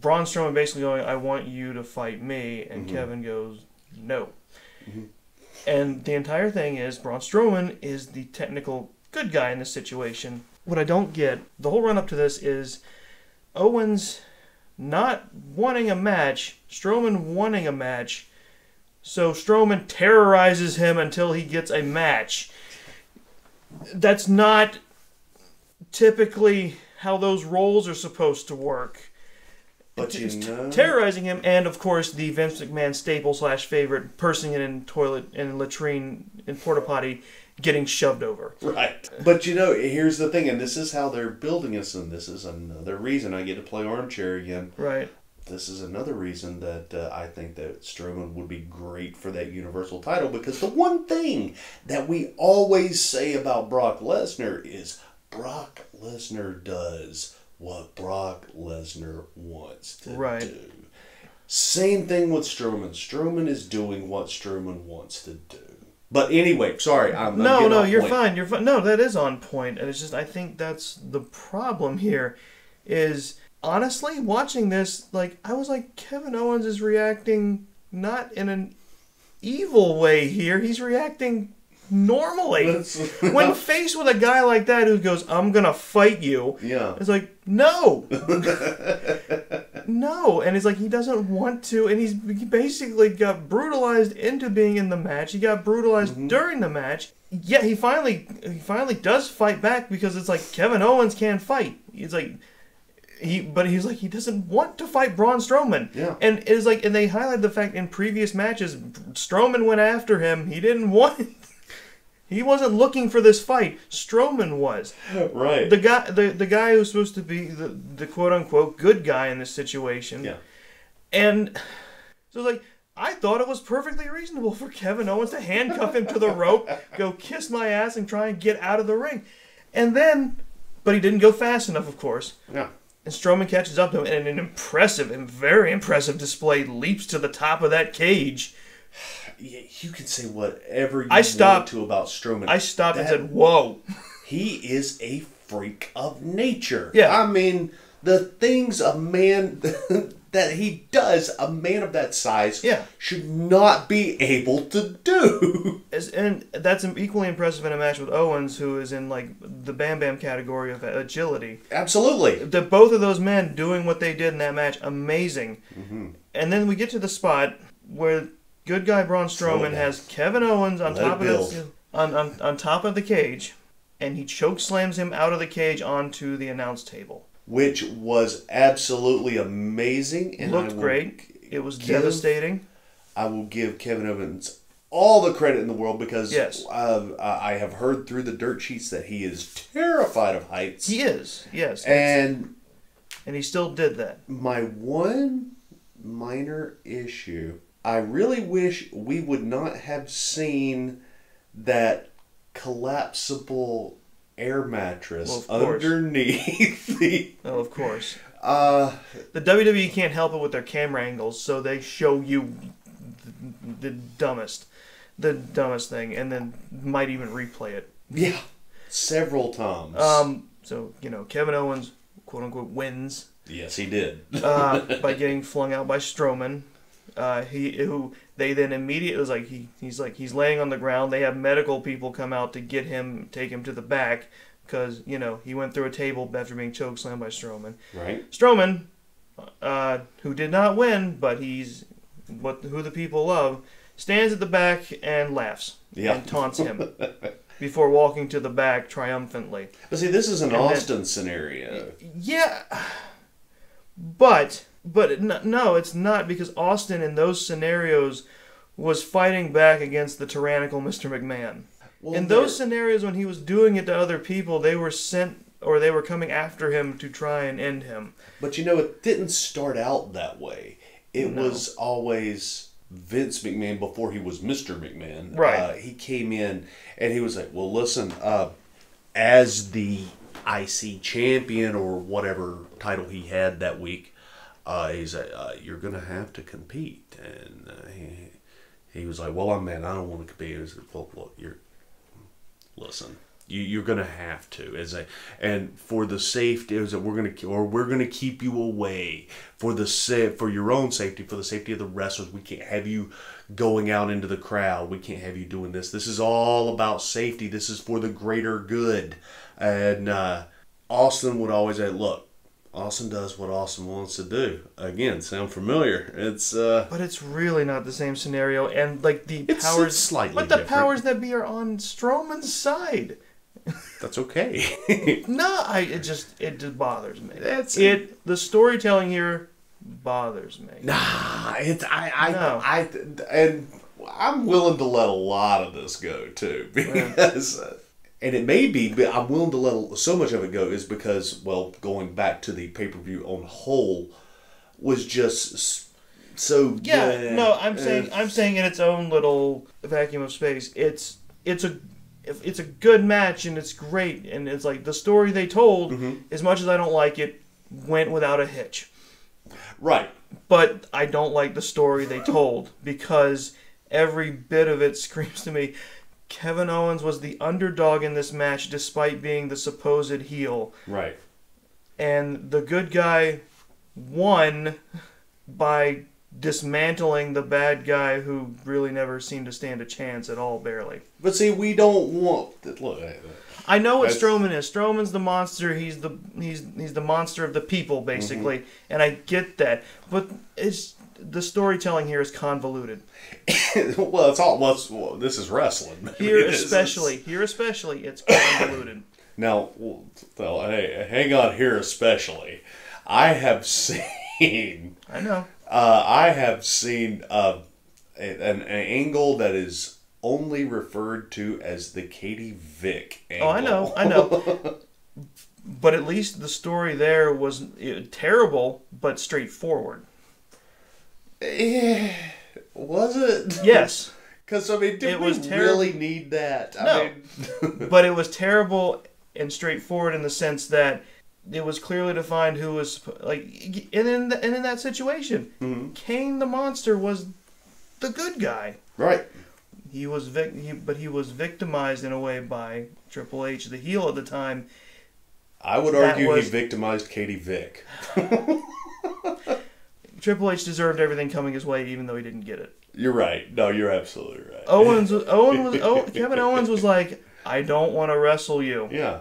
Braun Strowman basically going, "I want you to fight me," and mm-hmm. Kevin goes, "No." Mm-hmm. And the entire thing is Braun Strowman is the technical good guy in this situation. What I don't get, the whole run up to this is Owens not wanting a match, Strowman wanting a match. So Strowman terrorizes him until he gets a match. That's not typically how those roles are supposed to work. But you know, terrorizing him, and of course the Vince McMahon staple slash favorite, person in toilet and latrine and porta potty getting shoved over. right? But you know, here's the thing, and this is how they're building us, and this is another reason I get to play armchair again. Right. This is another reason that uh, I think that Strowman would be great for that Universal title because the one thing that we always say about Brock Lesnar is Brock Lesnar does what Brock Lesnar wants to Right. do. Same thing with Strowman. Strowman is doing what Strowman wants to do. But anyway, sorry, I'm No, no, you're point. fine. You're fine. No, that is on point, and it's just I think that's the problem here. Is honestly watching this, like I was like Kevin Owens is reacting not in an evil way here. He's reacting normally. When faced with a guy like that who goes, "I'm gonna fight you," Yeah. it's like no, no, and it's like he doesn't want to, and he's he basically got brutalized into being in the match. He got brutalized mm-hmm. during the match. Yeah, he finally he finally does fight back because it's like Kevin Owens can't fight. He's like he, but he's like he doesn't want to fight Braun Strowman. Yeah. and it's like, and they highlight the fact in previous matches, Strowman went after him. He didn't want. He wasn't looking for this fight. Strowman was right. the guy. The, the guy who's supposed to be the, the quote unquote good guy in this situation. yeah. And so like I thought it was perfectly reasonable for Kevin Owens to handcuff him to the rope, go kiss my ass, and try and get out of the ring. And then, but he didn't go fast enough, of course. Yeah. And Strowman catches up to him, and in an impressive and very impressive display, leaps to the top of that cage. You can say whatever you I stopped- want to about Strowman. I stopped and said, "Whoa!" he is a freak of nature. Yeah. I mean, the things a man that he does, a man of that size, Yeah. should not be able to do. As, and that's equally impressive in a match with Owens, who is in like the Bam Bam category of agility. Absolutely. The both of those men doing what they did in that match, amazing. Mm-hmm. And then we get to the spot where good guy Braun Strowman has Kevin Owens on Let top it of build. the, on, on on top of the cage, and he choke slams him out of the cage onto the announce table. Which was absolutely amazing. And I Looked will- great. It was give- devastating. I will give Kevin Owens all the credit in the world because Yes. uh, I have heard through the dirt sheets that he is terrified of heights. He is, yes, and and he still did that. my one minor issue. I really wish we would not have seen that collapsible air mattress Well, underneath the. Oh, of course. Uh, The WWE can't help it with their camera angles, so they show you the, the dumbest, the dumbest thing, and then might even replay it. yeah, several times. Um, so you know, Kevin Owens, quote unquote, wins yes, he did. uh, by getting flung out by Strowman. Uh, he who they then immediately was like he he's like he's laying on the ground. They have medical people come out to get him, take him to the back because you know he went through a table after being chokeslammed by Strowman. right? Strowman, uh, who did not win, but he's what who the people love, stands at the back and laughs Yeah. and taunts him before walking to the back triumphantly. But see, this is an And then- Austin scenario. Yeah, but but no, it's not because Austin in those scenarios was fighting back against the tyrannical Mr. McMahon. Well, in those scenarios, when he was doing it to other people, they were sent or they were coming after him to try and end him. But you know, it didn't start out that way. It No. was always Vince McMahon before he was Mr. McMahon. Right. Uh, he came in and he was like, well, listen, uh, as the IC champion or whatever title he had that week, uh, he's like, uh, you're going to have to compete. And uh, he, he was like, well, I'm man, I don't want to compete. He was like, well, look, you're, listen you, you're gonna have to. As a and for the safety is that we're gonna or we're gonna keep you away for the for your own safety for the safety of the wrestlers. We can't have you going out into the crowd. We can't have you doing this. This is all about safety. This is for the greater good. And uh, austin would always say look austin does what austin wants to do again sound familiar it's uh But it's really not the same scenario, and like the It's- powers, it's slightly but the different. powers that be are on Strowman's side. that's okay No, I it just it just bothers me. That's- it. The storytelling here bothers me. Nah, it's I I No. I and I'm willing to let a lot of this go too because uh, and it may be but I'm willing to let so much of it go is because well going back to the pay per view on whole was just so Yeah, eh, no, I'm eh. saying I'm saying in its own little vacuum of space, it's it's a it's a good match and it's great and it's like the story they told. Mm-hmm. As much as I don't like it, went without a hitch. right But I don't like the story they told because every bit of it screams to me. Kevin Owens was the underdog in this match despite being the supposed heel. right. And the good guy won by dismantling the bad guy who really never seemed to stand a chance at all barely. But see we don't want look eh, i know what That's- strowman is. Strowman's the monster. He's the he's he's the monster of the people basically. Mm-hmm. and i get that. But it's the storytelling here is convoluted. Well it's all well, it's, well this is wrestling. Here It is- especially here especially it's convoluted. Now, well, hey, hang on here, especially. I have seen, i know. uh, I have seen uh, an, an angle that is only referred to as the Katie Vick angle. oh i know i know. but at least the story there was terrible but straightforward Eh, was it? yes Because I mean, did It we was terri- really need that? I No. mean, but it was terrible and straightforward in the sense that it was clearly defined who was like and in the, and in that situation Mm-hmm. Kane the monster was the good guy right. he was vic- he, but he was victimized in a way by Triple H the heel at the time I would That argue was- he victimized Katie Vick. Triple H deserved everything coming his way even though he didn't get it You're right. No, you're absolutely right. Owens was, Owen was oh, Kevin Owens was like I don't want to wrestle you Yeah.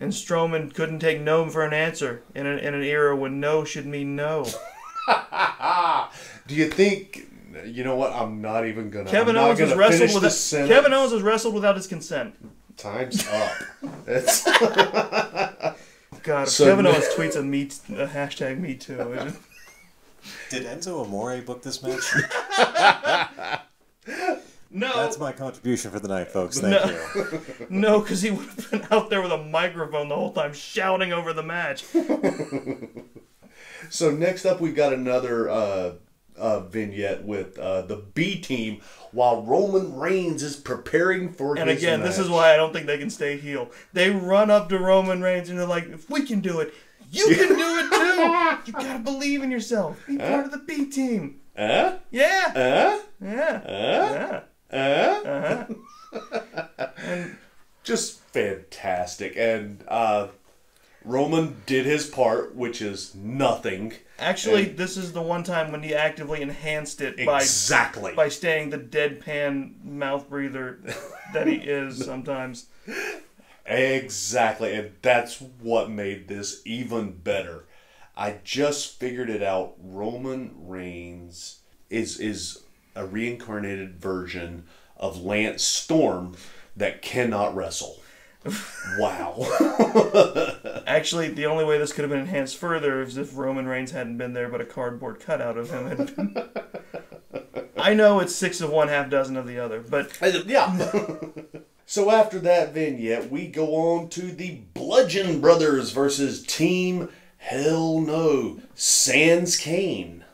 and Strowman couldn't take no for an answer in an, in an era when no should mean no Do you think? You know what? I'm not even gonna. Kevin Owens gonna wrestled without sentence. Kevin Owens was wrestled without his consent. Time's up. It's, God, So- Kevin Owens tweets a me a hashtag me too. It- Did Enzo Amore book this match? No, That's my contribution for the night, folks. Thank No. you. no, because he would have been out there with a microphone the whole time shouting over the match. So next up, we've got another uh, uh, vignette with uh, the B team while Roman Reigns is preparing for And his again, this is why I don't think they can stay heel. They run up to Roman Reigns and they're like, if we can do it, you can do it too. You gotta believe in yourself. Be part of the B team. Uh, Yeah. uh, Yeah. uh, Yeah. uh. Just fantastic. And uh, Roman did his part, which is nothing. Actually, this is the one time when he actively enhanced it by Exactly. by staying the deadpan mouth breather that he is sometimes. Exactly, and that's what made this even better. I just figured it out. Roman Reigns is is a reincarnated version of Lance Storm that cannot wrestle. wow. Actually, the only way this could have been enhanced further is if Roman Reigns hadn't been there, but a cardboard cutout of him had been. I know it's six of one, half dozen of the other, but yeah. so after that vignette, we go on to the Bludgeon Brothers versus Team Hell No. Sans Kane.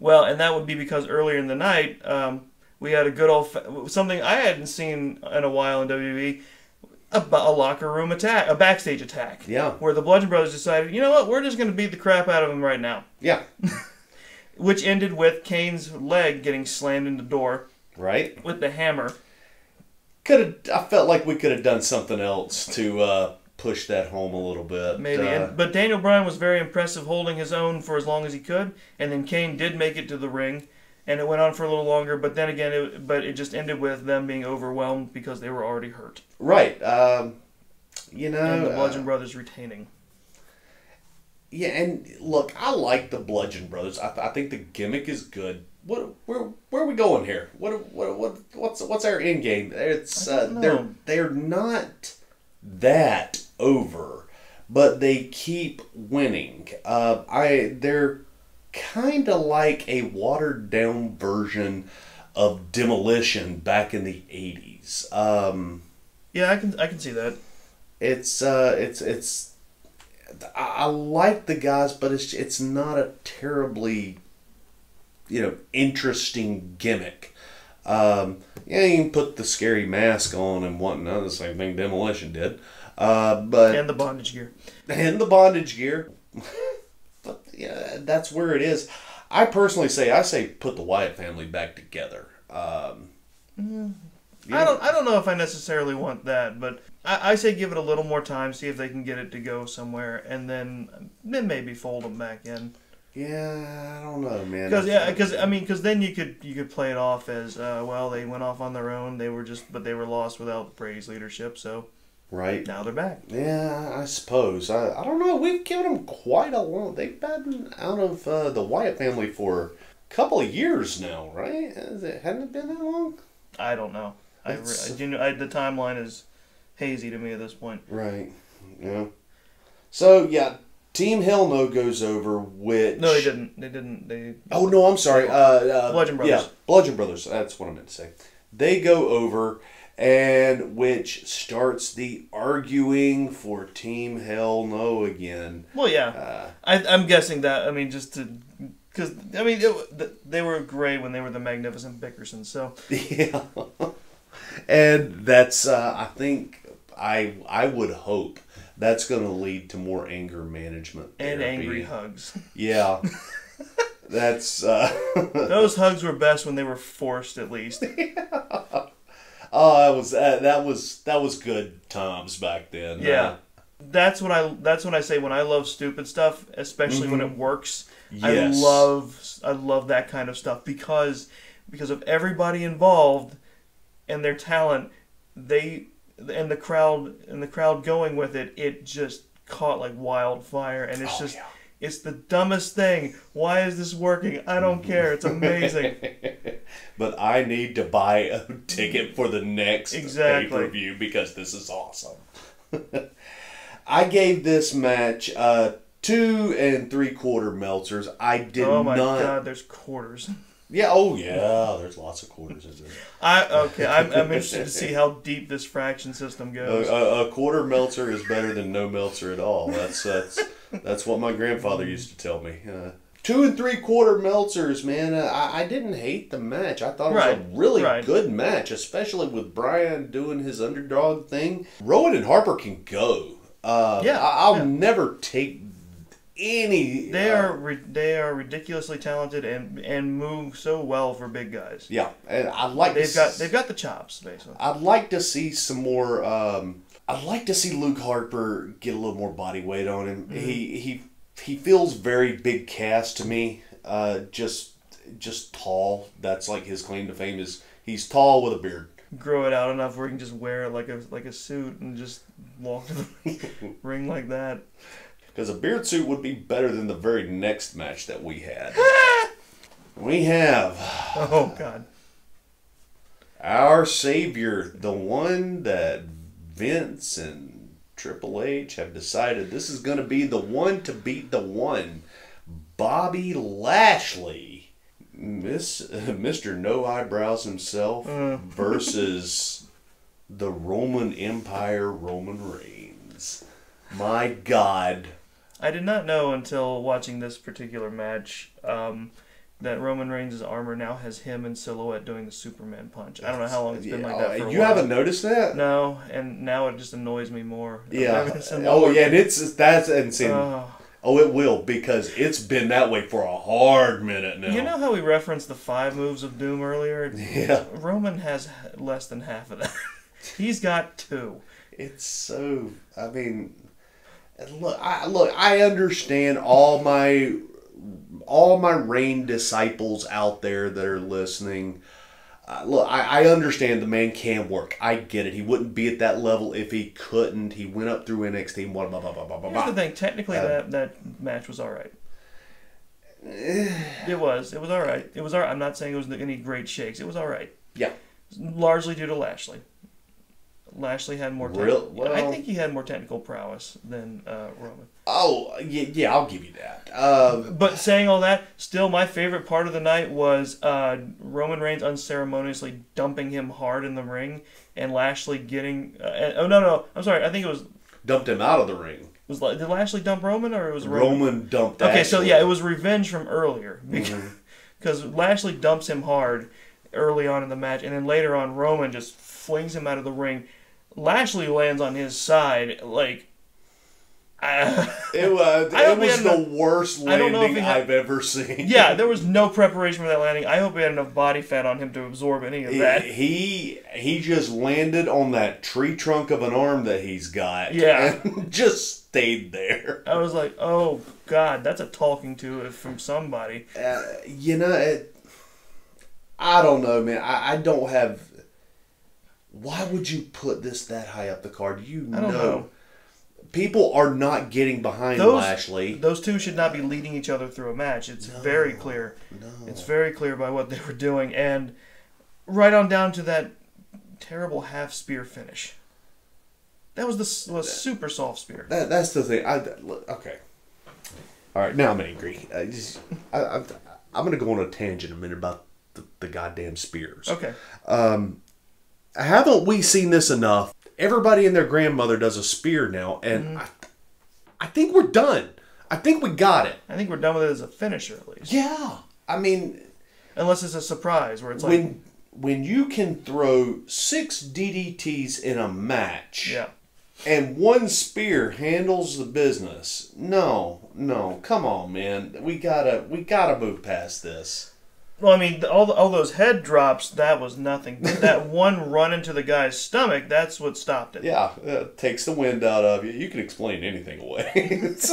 well, and that would be because earlier in the night um, we had a good old something I hadn't seen in a while in WWE. A, a locker room attack, a backstage attack. Yeah. Where the Bludgeon Brothers decided, you know what, we're just going to beat the crap out of him right now. Yeah. Which ended with Kane's leg getting slammed in the door Right? with the hammer. Could have i felt like we could have done something else to uh, push that home a little bit Maybe, Uh, and, but Daniel Bryan was very impressive, holding his own for as long as he could, and then Kane did make it to the ring, and it went on for a little longer. But then again, it, but it just ended with them being overwhelmed because they were already hurt, right um, you know and the uh, Bludgeon Brothers retaining. yeah and look i like the bludgeon brothers i, I think the gimmick is good what where where are we going here? What what, what what's what's our end game? It's uh, they're they're not that over but they keep winning. Uh, i they're kind of like a watered down version of demolition back in the 80s um, Yeah, I can I can see that. it's uh, it's it's I, I like the guys, but it's it's not a terribly you know interesting gimmick. Um, yeah, you can put the scary mask on and whatnot, the same thing Demolition did. Uh, but And the bondage gear. and the bondage gear. but yeah, that's where it is. I personally say I say put the Wyatt family back together. Um, I don't I don't know if I necessarily want that, but I, I say give it a little more time, see if they can get it to go somewhere, and then then maybe fold them back in. Yeah, I don't know, man. Because yeah, because I mean, because then you could you could play it off as uh, well. They went off on their own. They were just, but they were lost without Bray's leadership. So right. now they're back. Yeah, I suppose. I, I don't know. We've given them quite a long. They've been out of uh, the Wyatt family for a couple of years now, right? Has it, hadn't it been that long? I don't know. I, you know, I, the timeline is hazy to me at this point. Right. Yeah. So yeah, Team Hell No goes over. Which No, they didn't. They didn't. They Oh no, I'm sorry. Uh, uh, Bludgeon Brothers. Yeah, Bludgeon Brothers. That's what I meant to say. They go over, and which starts the arguing for Team Hell No again. well, yeah. Uh, I, I'm guessing that. I mean, just to because I mean, it, they were great when they were the Magnificent Bickersons. So Yeah, and that's uh, I think I I would hope that's going to lead to more anger management and therapy. angry hugs. Yeah, that's uh, Those hugs were best when they were forced, at least. oh that was uh, that was that was good times back then. Yeah. That's what I. That's when I say when I love stupid stuff, especially when it works. Yes. I love. I love that kind of stuff because because of everybody involved and their talent. They and the crowd and the crowd going with it. It just caught like wildfire, and it's Oh, just. yeah. It's the dumbest thing. Why is this working? I don't care. It's amazing. but I need to buy a ticket for the next Exactly. pay per view because this is awesome. I gave this match uh, two and three quarter meltzers. I did oh my not. god, there's quarters. Yeah. Oh yeah. There's lots of quarters in there. I okay. I'm, I'm interested to see how deep this fraction system goes. a, a quarter meltzer is better than no meltzer at all. That's that's That's what my grandfather used to tell me. Uh, two and three quarter Meltzers, man. Uh, I, I didn't hate the match. I thought it was Right, a really right. good match, especially with Bryan doing his underdog thing. Rowan and Harper can go. Uh, Yeah, I, I'll yeah. never take any. They uh, are they are ridiculously talented and and move so well for big guys. Yeah, and I'd like They've got s- they've got the chops basically. I'd like to see some more. Um, I'd like to see Luke Harper get a little more body weight on him. He he he feels very big cast to me. Uh, just just tall. That's like his claim to fame is he's tall with a beard. Grow it out enough where he can just wear it like a like a suit and just walk to the ring like that. Because a beard suit would be better than the very next match that we had. we have Oh God. our savior, the one that Vince and Triple H have decided this is going to be the one to beat the one, Bobby Lashley, Miss Mr. No Eyebrows himself uh. versus the Roman Empire Roman Reigns. My God. I did not know until watching this particular match um, that Roman Reigns' armor now has him in silhouette doing the Superman punch. I don't know how long it's been like that for a you while. haven't noticed that? No, and now it just annoys me more. Yeah. Oh yeah, and it's that's insane. Oh. oh, it will because it's been that way for a hard minute now. You know how we referenced the five moves of doom earlier? Yeah. Roman has less than half of that. He's got two. It's so. I mean, look. I look. I understand all my all my rain disciples out there that are listening. Uh, look, I, I understand the man can work. I get it. He wouldn't be at that level if he couldn't. He went up through NXT. Blah blah blah blah blah blah. Here's the blah. thing. Technically, Uh, that that match was all right. It was. It was all right. It was all right. I'm not saying it was any great shakes. It was all right. Yeah. Largely due to Lashley. Lashley had more. Real- technical well- I think he had more technical prowess than uh, Roman. Oh yeah, yeah. I'll give you that. Uh, But saying all that, still my favorite part of the night was uh, Roman Reigns unceremoniously dumping him hard in the ring, and Lashley getting. Uh, oh no no! I'm sorry. I think it was dumped him out of the ring. was did Lashley dump Roman or it was Roman? Roman dumped. Okay, so yeah, it was revenge from earlier because Mm-hmm. Lashley dumps him hard early on in the match, and then later on Roman just flings him out of the ring. Lashley lands on his side like. uh, It was. It was the enough- worst I don't know if landing had- I've ever seen. yeah, there was no preparation for that landing. I hope he had enough body fat on him to absorb any of He, that. he he just landed on that tree trunk of an arm that he's got. Yeah. and just stayed there. I was like, oh god, that's a talking to it from somebody. Uh, you know, it, I don't know, man. I, I don't have. Why would you put this that high up the card? You don't know. people are not getting behind Those- Lashley. Those two should not be leading each other through a match. It's very clear. No. It's very clear by what they were doing, and right on down to that terrible half spear finish. That was the was super soft spear. That, that's the thing. I okay. All right, now I'm angry. I just, I, I, I'm going to go on a tangent a minute about the, the goddamn spears. Okay, um, Haven't we seen this enough? Everybody and their grandmother does a spear now, and mm-hmm. I, I think we're done. I think we got it. I think we're done with it as a finisher at least. Yeah. I mean, Unless it's a surprise where it's like, when when you can throw six DDTs in a match, yeah, and one spear handles the business. No, no, come on, man. We gotta, we gotta move past this. Well, I mean, all all those head drops, that was nothing. But that one run into the guy's stomach, that's what stopped it. Yeah, it takes the wind out of you. You can explain anything away. it's,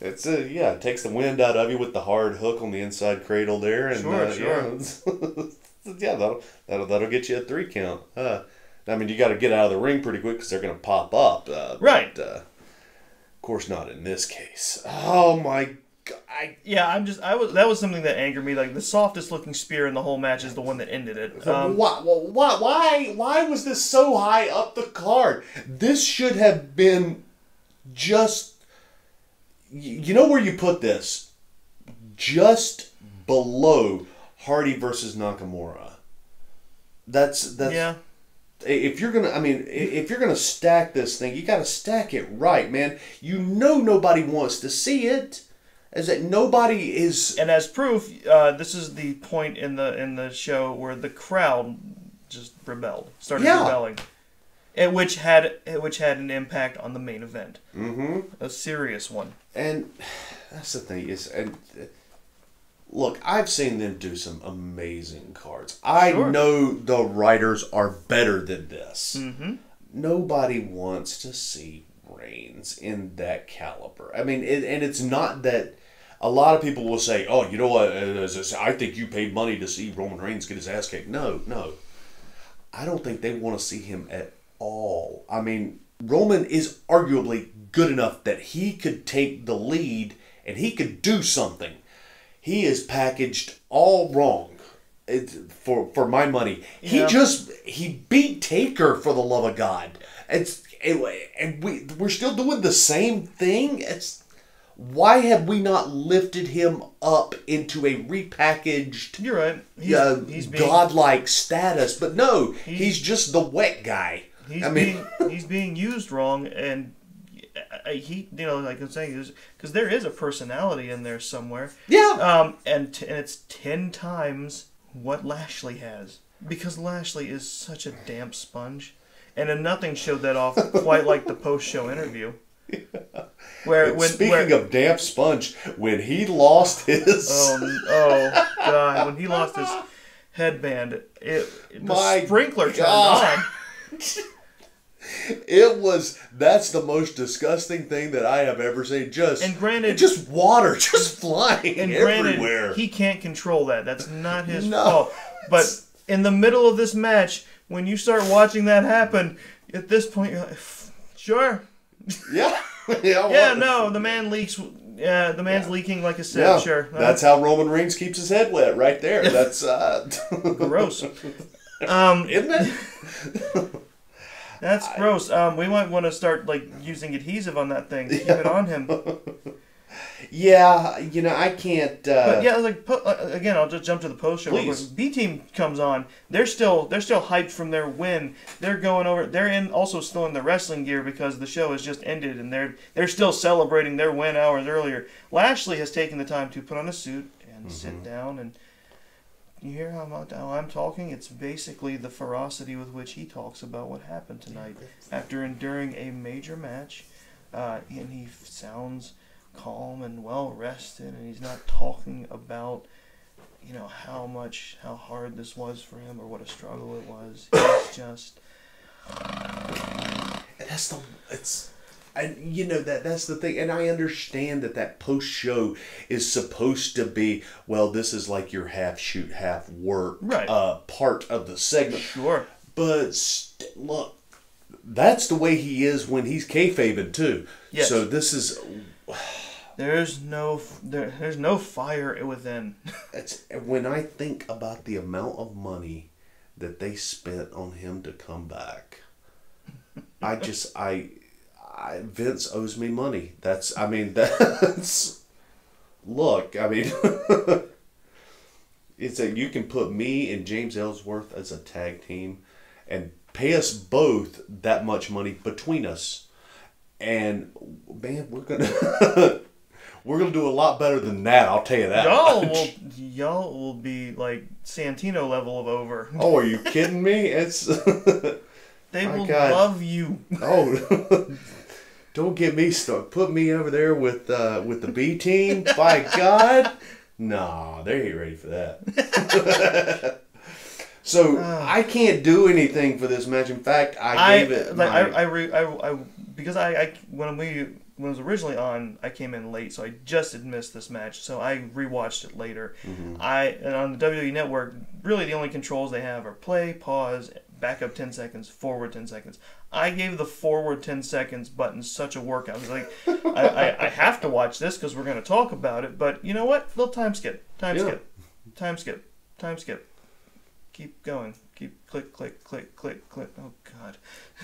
it's uh, yeah, it takes the wind out of you with the hard hook on the inside cradle there, and Sure, uh, sure. yeah, yeah, that'll, that'll that'll get you a three count. Uh, I mean, you got to get out of the ring pretty quick because they're gonna pop up. Uh, Right. But, uh, of course, not in this case. Oh my god! I, Yeah, I'm just I was that was something that angered me. Like the softest looking spear in the whole match is the one that ended it. Um, why, why, why, why was this so high up the card? This should have been just. You know where you put this? Just below Hardy versus Nakamura. That's that's yeah, if you're gonna, I mean, if you're gonna stack this thing, you got to stack it right, man. You know nobody wants to see it. Is that nobody is? And as proof, uh, this is the point in the in the show where the crowd just rebelled, started Yeah. rebelling, and which had which had an impact on the main event, Mm-hmm. a serious one. And that's the thing is, and look, I've seen them do some amazing cards. I Sure. know the writers are better than this. Mm-hmm. Nobody wants to see Reigns in that caliber. I mean, it, and it's not that. A lot of people will say, "Oh, you know what? uh, I think you paid money to see Roman Reigns get his ass kicked." No, no, I don't think they want to see him at all. I mean, Roman is arguably good enough that he could take the lead and he could do something. He is packaged all wrong. It, for for my money, he just he beat Taker for the love of God. It's it, and we we're still doing the same thing. It's why have we not lifted him up into a repackaged You're right. He's, uh, he's being godlike status? But no, he's just the wet guy. he's I mean, being he's being used wrong, and uh, he you know like I'm saying because there is a personality in there somewhere. yeah, Um, and t- and it's ten times what Lashley has because Lashley is such a damp sponge, and then nothing showed that off quite like the post-show interview. Where when Speaking where, of damp sponge, when he lost his, oh, oh god when he lost his headband, it, it the My sprinkler turned God. on. it was that's the most disgusting thing that I have ever seen. Just And granted- just water just flying And everywhere. granted, he can't control that. That's not his No. fault. But in the middle of this match, when you start watching that happen, at this point, you're like, sure. yeah, yeah, Yeah, no, the man leaks. Yeah, the man's leaking like a sieve. yeah, sure. Uh, That's how Roman Reigns keeps his head wet, right there. That's uh, gross. Um, isn't it? that's gross. Um, we might want to start like using adhesive on that thing. Keep it on him. Yeah, you know I can't. Uh, But yeah, like po- uh, again, I'll just jump to the post show. Please. B team comes on. They're still they're still hyped from their win. They're going over. They're in also still in the wrestling gear because the show has just ended, and they're they're still celebrating their win hours earlier. Lashley has taken the time to put on a suit and sit down and. You hear how, I'm- how I'm talking? It's basically the ferocity with which he talks about what happened tonight after enduring a major match, uh, and he sounds calm and well rested, and he's not talking about you know how much how hard this was for him or what a struggle it was. He's just and that's the it's and you know that that's the thing and i understand that that post show is supposed to be well this is like your half shoot half work Right. uh part of the segment sure. but st- look that's the way he is when he's kayfabing too Yes. so this is There's no there, there's no fire within. it's when i think about the amount of money that they spent on him to come back i just i I, Vince owes me money. That's, I mean, that's. Look, I mean, it's a you can put me and James Ellsworth as a tag team, and pay us both that much money between us, and man, we're gonna we're gonna do a lot better than that. I'll tell you that. Y'all will y'all will be like Santino level of over. Oh, are you kidding me? It's They will God. love you. oh. Don't get me stuck. Put me over there with uh, with the B team. By God, nah, they ain't ready for that. so I can't do anything for this match. In fact, I I gave it. like my, I I, re, I I because I, I when we when it was originally on I came in late so I just had missed this match so I rewatched it later. Mm-hmm. I and on the WWE Network really the only controls they have are play, pause, back up ten seconds, forward ten seconds. I gave the forward ten seconds button such a workout. I was like, I, I, I have to watch this because we're going to talk about it. But you know what? Little time skip, time Yeah. skip, time skip, time skip. keep going. Keep click, click, click, click, click. Oh God.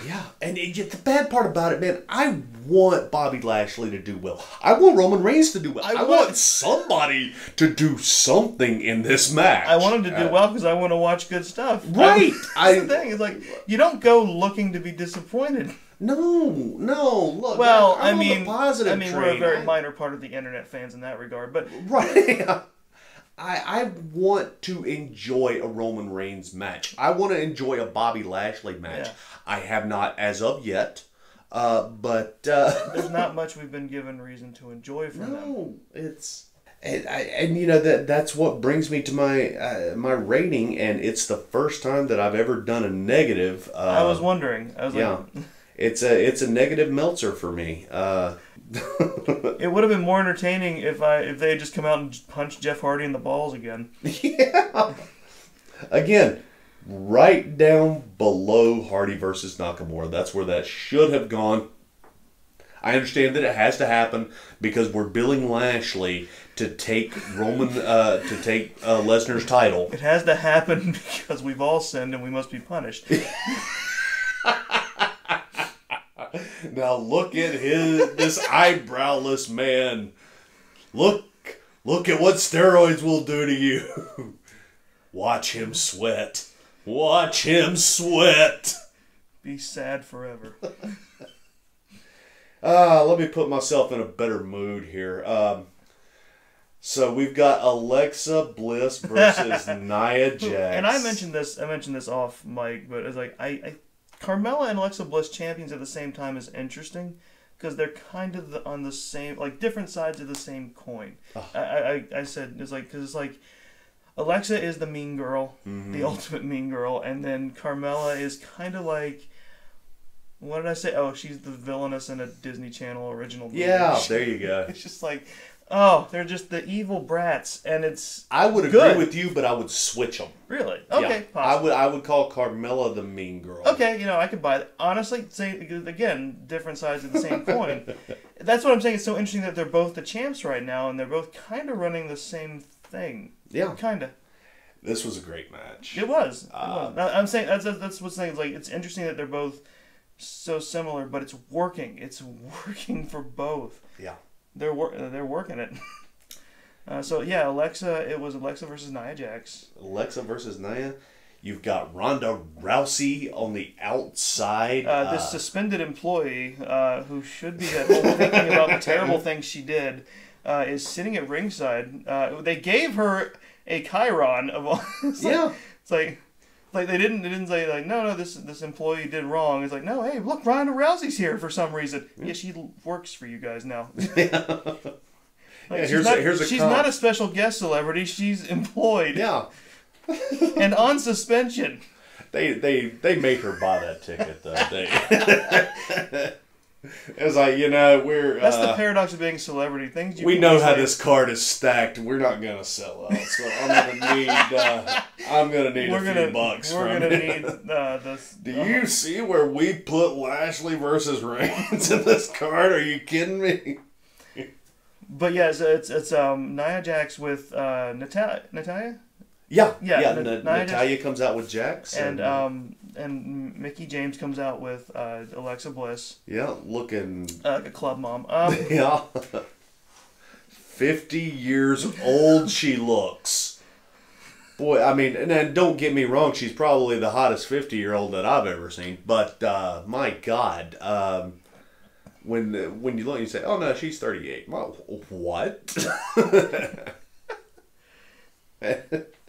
Yeah, and it, the bad part about it, man, I want Bobby Lashley to do well. I want Roman Reigns to do well. I I, want- want somebody to do something in this match. I want him to do Uh, well because I want to watch good stuff. Right. That's I- the thing. It's like you don't go looking to be disappointed. No, no. Look, Well, I'm I mean, positive I mean, we're a very I- minor part of the internet fans in that regard, but Right. I I want to enjoy a Roman Reigns match. I want to enjoy a Bobby Lashley match. Yeah. I have not as of yet. Uh, but uh, there's not much we've been given reason to enjoy from them. no, it's and, I, and you know that that's what brings me to my uh, my rating, and it's the first time that I've ever done a negative. Uh, I was wondering. I was yeah, like, it's a it's a negative Meltzer for me. It would have been more entertaining if I if they had just come out and punched Jeff Hardy in the balls again. Yeah. Again, right down below Hardy versus Nakamura. That's where that should have gone. I understand that it has to happen because we're billing Lashley to take Roman uh, to take uh, Lesnar's title. It has to happen because we've all sinned and we must be punished. Now look at his this eyebrowless man. Look look at what steroids will do to you. Watch him sweat. Watch him sweat. Be sad forever. Uh, let me put myself in a better mood here. Um, so we've got Alexa Bliss versus Nia Jax. And I mentioned this. I mentioned this off mic, but it's like I, I Carmella and Alexa Bliss champions at the same time is interesting because they're kind of the, on the same, like different sides of the same coin. I, I, I said it's like because it's like Alexa is the mean girl, the mm-hmm. ultimate mean girl, and then Carmella is kind of like. What did I say? Oh, she's the villainess in a Disney Channel original. movie. Yeah, there you go. It's just like, oh, they're just the evil brats, and it's I would agree Good. with you, but I would switch them. really okay. yeah, I would. I would call Carmella the mean girl. Okay, you know, I could buy that. Honestly, say again, different sides of the same coin. That's what I'm saying. It's so interesting that they're both the champs right now, and they're both kind of running the same thing. Yeah, Kind of. this was a great match. It was. It Uh, was. I- I'm saying that's that's what's saying. It's like it's interesting that they're both so similar, but it's working. It's working for both. Yeah. They're wor- they're working it. Uh, so yeah, Alexa. It was Alexa versus Nia Jax. Alexa versus Nia. You've got Ronda Rousey on the outside. Uh, this suspended employee uh, who should be at home thinking about the terrible things she did uh, is sitting at ringside. Uh, they gave her a chyron of all. it's like, yeah. it's like. Like they didn't, they didn't say like, no, no, this this employee did wrong. It's like, no, hey, look, Ronda Rousey's here for some reason. Yeah, she l- works for you guys now. Like, Yeah, she's here's a- not, here's a she's comp. not a special guest celebrity. She's employed Yeah. and on suspension. They they they make her buy that ticket though. They. it's like you know we're That's the uh, paradox of being a celebrity. Things you we know how this card is stacked. We're not gonna sell out, so I'm gonna need uh, I'm gonna need we're a gonna few bucks we're gonna you. need uh, this. Do you see where we put Lashley versus Reigns in this card? Are you kidding me? But yeah, so it's it's um Nia Jax with uh Natalya Natalya Yeah, Yeah, yeah. N- Natalya comes out with Jax, and um and Mickie James comes out with uh, Alexa Bliss, yeah, looking uh, like a club mom. Um, yeah, fifty years old she looks. Boy, I mean, and then don't get me wrong, she's probably the hottest fifty-year-old that I've ever seen. But uh, my God, um, when when you look, you say, "Oh no, she's thirty-eight." Well, what?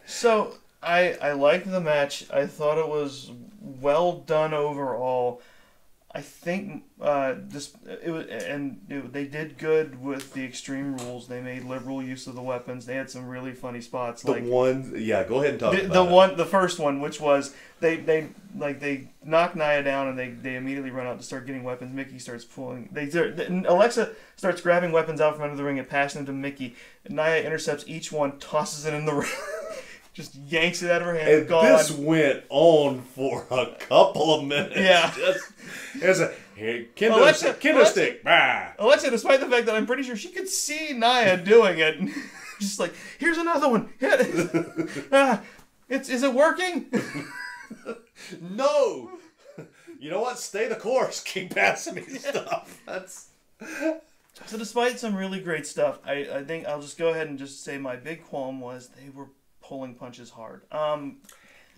so I I liked the match. I thought it was well done overall. I think uh, this it was, and it, they did good with the extreme rules. They made liberal use of the weapons. They had some really funny spots. the like one, yeah, go ahead and talk the, the one the first one which was they they like they knock Nia down and they, they immediately run out to start getting weapons Mickie starts pulling they Alexa starts grabbing weapons out from under the ring and passing them to Mickie Nia intercepts each one tosses it in the ring just yanks it out of her hand And gone this went on for a couple of minutes. Yeah. Just, there's a here, kendo, Alexa- kendo Alexa- stick. Bah. Alexa despite the fact that I'm pretty sure she could see Nia doing it just like here's another one hit it. ah, It's is it working? No. You know what? Stay the course. Keep passing me stuff. That's so despite some really great stuff, I, I think I'll just go ahead and just say my big qualm was they were pulling punches hard. Um,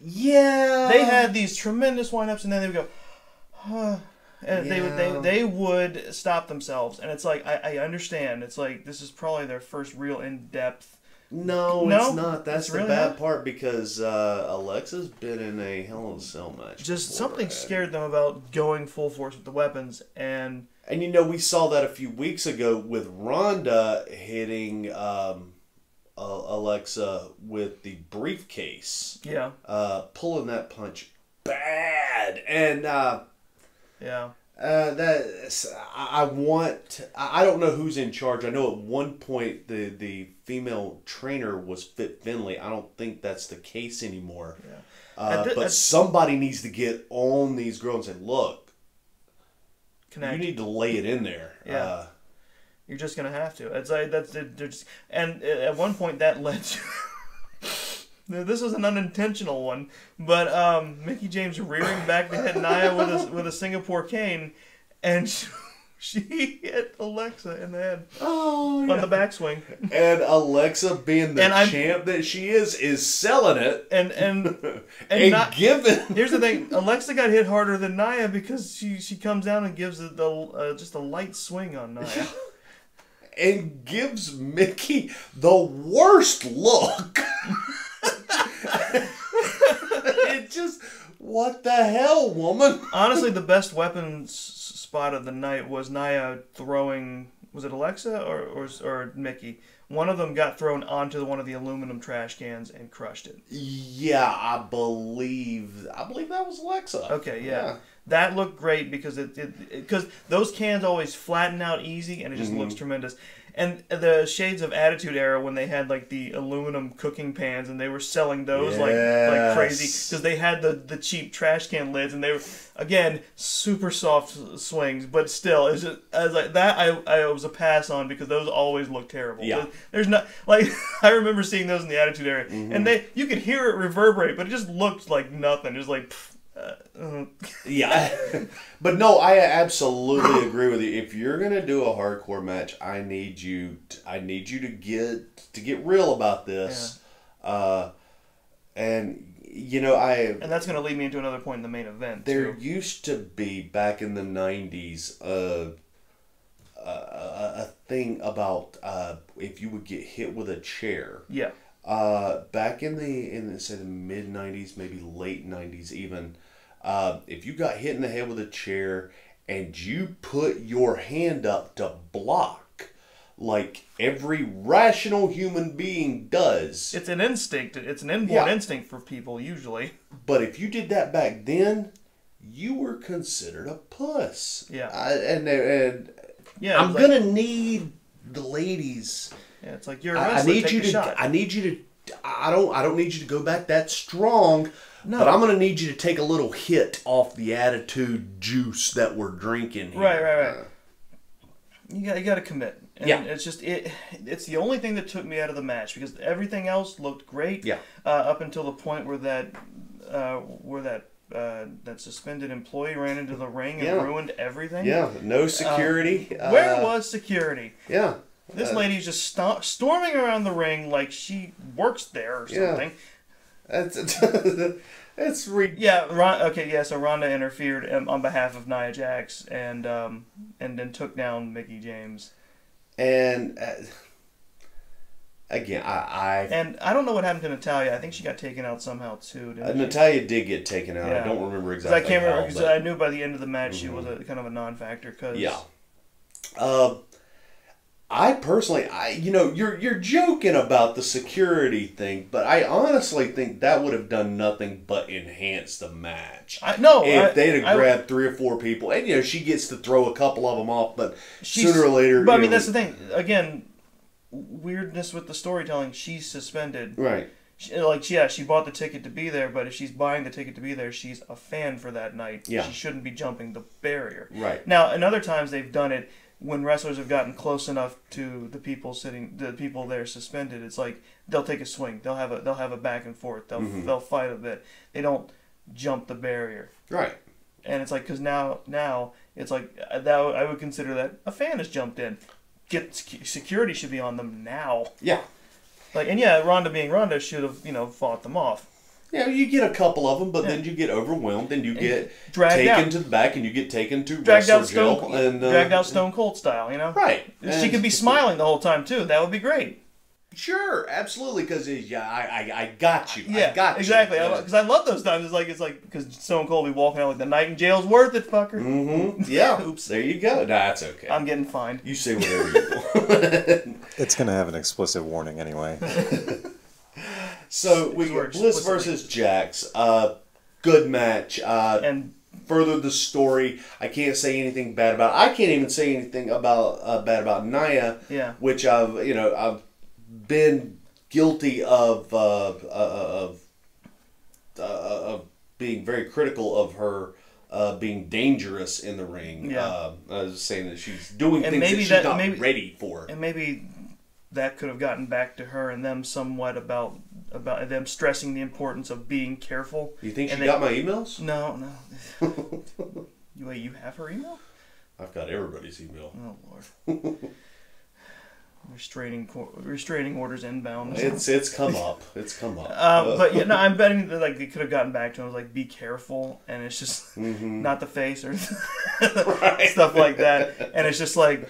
yeah. they had these tremendous windups, and then they would go, huh, and they would they they would stop themselves, and it's like I, I understand. It's like this is probably their first real in depth. No, No? it's not. That's It's the really bad not? part because uh, Alexa's been in a Hell of a Cell match. Just before, something scared them about going full force with the weapons, and And you know, we saw that a few weeks ago with Ronda hitting um, uh, Alexa with the briefcase, yeah, uh, pulling that punch bad. And uh, yeah. uh, that I want. I don't know who's in charge. I know at one point the the female trainer was Fit Finlay. I don't think that's the case anymore. Yeah. Uh, thi- but somebody needs to get on these girls and say, "Look, Connect. you need to lay it in there." Yeah. Uh, You're just gonna have to. It's like that's they're just, and at one point that led to. This was an unintentional one, but um, Mickie James rearing back to hit Nia with a with a Singapore cane, and she, she hit Alexa in the head oh, on the backswing, And Alexa, being the And I'm- champ that she is, is selling it and and and, and not. giving. Here's the thing: Alexa got hit harder than Nia because she she comes down and gives it the uh, just a light swing on Nia. And gives Mickie the worst look. it just, what the hell, woman? Honestly, the best weapons spot of the night was Nia throwing. Was it Alexa or, or or Mickie? One of them got thrown onto one of the aluminum trash cans and crushed it. Yeah, I believe, I believe that was Alexa. Okay, yeah, that looked great because it because those cans always flatten out easy and it just Mm-hmm. looks tremendous. And the Shades of Attitude era when they had like the aluminum cooking pans and they were selling those like like crazy because they had the the cheap trash can lids and they were again super soft swings but still it's just as like that I I was a pass on because those always look terrible. Yeah. There's not like I remember seeing those in the Attitude era Mm-hmm. and they you could hear it reverberate but it just looked like nothing. It was like. pff, uh, uh, Yeah, but no, I absolutely agree with you. If you're gonna do a hardcore match, I need you. To, I need you to get to get real about this. Uh, and you know, I And that's going to lead me into another point in the main event. there too. used to be back in the '90s uh, a, a, a thing about uh, if you would get hit with a chair. Yeah. Uh, back in the in say the mid '90s, maybe late '90s, even uh, if you got hit in the head with a chair and you put your hand up to block, like every rational human being does, It's an instinct. It's an inborn Yeah. instinct for people usually. but if you did that back then, you were considered a puss. Yeah. I, and and Yeah. I'm like- gonna need the ladies. Yeah, it's like you're a I, I need you to. shot. I need you to. I don't. I don't need you to go back that strong. No. But I'm gonna need you to take a little hit off the attitude juice that we're drinking. Here. Right, right, right. You got you got to commit. And Yeah. It's just it. It's the only thing that took me out of the match because everything else looked great. Yeah. Uh, up until the point where that uh, where that uh, that suspended employee ran into the ring and Yeah. ruined everything. Yeah. No security. Where uh, was security? Yeah. This Uh, lady's just sto- storming around the ring like she works there or Yeah. something. That's. It's re- Yeah, Ron, okay, yeah. So Ronda interfered um, on behalf of Nia Jax and um, and then took down Mickie James. and uh, again, I, I And I don't know what happened to Natalya. I think she got taken out somehow too. Uh? Natalya did get taken out. Yeah. I don't remember exactly. I can't remember because I knew by the end of the match she was a kind of a non-factor. Cause Yeah. Uh, I personally, I you know, you're you're joking about the security thing, but I honestly think that would have done nothing but enhance the match. I no. if I, they'd have I- grabbed three or four people, and you know, she gets to throw a couple of them off, but sooner or later, But I mean, know, that's the thing. Again, weirdness with the storytelling. She's suspended. right? She, like yeah, she bought the ticket to be there, but if she's buying the ticket to be there, she's a fan for that night. Yeah. She shouldn't be jumping the barrier. Right. Now, in other times they've done it when wrestlers have gotten close enough to the people sitting, the people there suspended, it's like they'll take a swing. They'll have a they'll have a back and forth. They'll they'll fight a bit. They don't jump the barrier. Right. And it's like because now now it's like uh, that I would consider that a fan has jumped in. Get security should be on them now. Yeah. Like and yeah, Ronda being Ronda should have you know fought them off. Yeah, you get a couple of them, but then you get overwhelmed and you get dragged taken out. to the back and you get taken to Dragged wrestler out Stone jail and uh, dragged out Stone Cold style, you know. Right. She could be smiling the whole time too. That would be great. Sure, absolutely, because yeah, I, I I got you. Yeah, I got exactly. you. Because I, love those times. It's like it's like because Stone Cold be walking out like the night in jail's worth it, fucker. Mm-hmm. Yeah. Oops. There you go. Nah, that's okay. I'm getting fined. you say whatever you want. It's going to have an explicit warning anyway. so we got Bliss versus Jax. Uh, good match. Uh, And furthered the story. I can't say anything bad about. I can't even say anything about uh, bad about Nia. Yeah. Which I've you know I've been guilty of uh, uh, of uh, of being very critical of her. Uh, being dangerous in the ring. Yeah. Uh, I was saying that she's doing And things maybe that she's that- not maybe- ready for. and maybe that could have gotten back to her and them somewhat about about them stressing the importance of being careful. You think she they- got my emails? No, no. You- Wait, you have her email? I've got everybody's email. Oh lord. restraining restraining orders inbound. It's it's come up. It's come up. Uh, but yeah, no, I'm betting that like they could have gotten back to him. Was like, be careful, and it's just not the face or stuff like that. And it's just like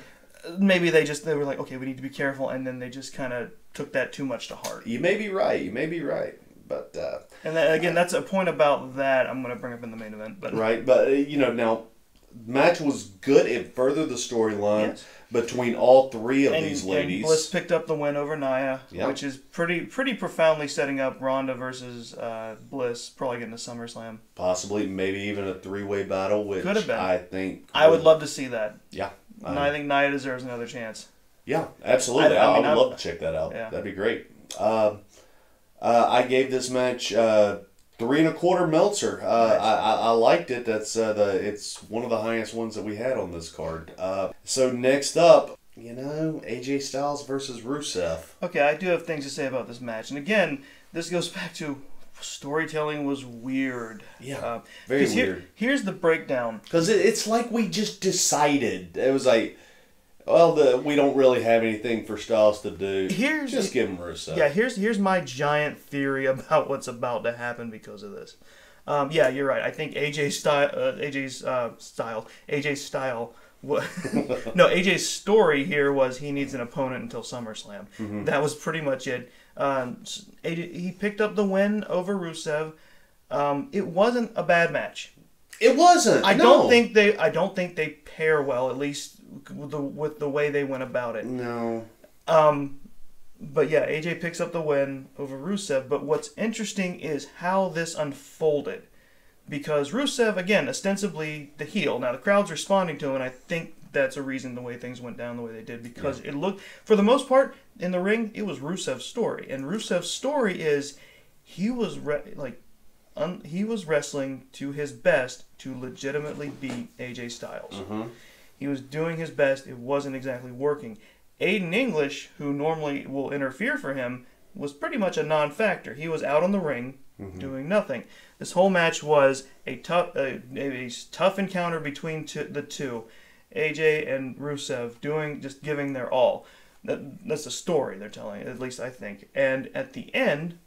maybe they just they were like, okay, we need to be careful, and then they just kind of took that too much to heart. you may be right. You may be right. But uh, And then, again, that's a point about that I'm going to bring up in the main event. But right. But uh, you know now, match was good. It furthered the storyline Yes. between all three of and, these and ladies. Bliss picked up the win over Nia, Yeah. which is pretty pretty profoundly setting up Ronda versus uh, Bliss, probably getting to SummerSlam. Possibly, maybe even a three-way battle, which Could have been. I think I would love to see that. Yeah. And I think Nia deserves another chance. Yeah, absolutely. I- I, I mean, would I'm- love to check that out. Yeah. That'd be great. Um, uh, I gave this match uh, three and a quarter Meltzer. Uh, Nice. I, I, I liked it. That's uh, the it's one of the highest ones that we had on this card. Uh, so next up, you know, AJ Styles versus Rusev. Okay, I do have things to say about this match, and again, this goes back to storytelling was weird. Yeah, Uh, very here- weird. here's the breakdown. Because it, it's like we just decided. It was like, well, the we don't really have anything for Styles to do. Here's- just give him Rusev. Yeah, here's here's my giant theory about what's about to happen because of this. Um, yeah, you're right. I think AJ's style, uh, AJ's uh, style, AJ's style. no, AJ's story here was he needs an opponent until SummerSlam. That was pretty much it. Um, he picked up the win over Rusev. Um, it wasn't a bad match. It wasn't. I no. don't think they. I don't think they pair well. At least with the with the way they went about it. No. Um, but yeah, AJ picks up the win over Rusev. But what's interesting is how this unfolded. Because Rusev, again, ostensibly the heel. Now the crowd's responding to him, and I think that's a reason the way things went down the way they did. Because it looked, for the most part, in the ring, it was Rusev's story, and Rusev's story is he was re- like, un- he was wrestling to his best to legitimately beat AJ Styles. Mm-hmm. He was doing his best. It wasn't exactly working. Aiden English, who normally will interfere for him, was pretty much a non-factor. He was out on the ring mm-hmm. doing nothing. This whole match was a tough, a, a tough encounter between two, the two, AJ and Rusev, doing just giving their all. That, that's the story they're telling, at least I think. And at the end,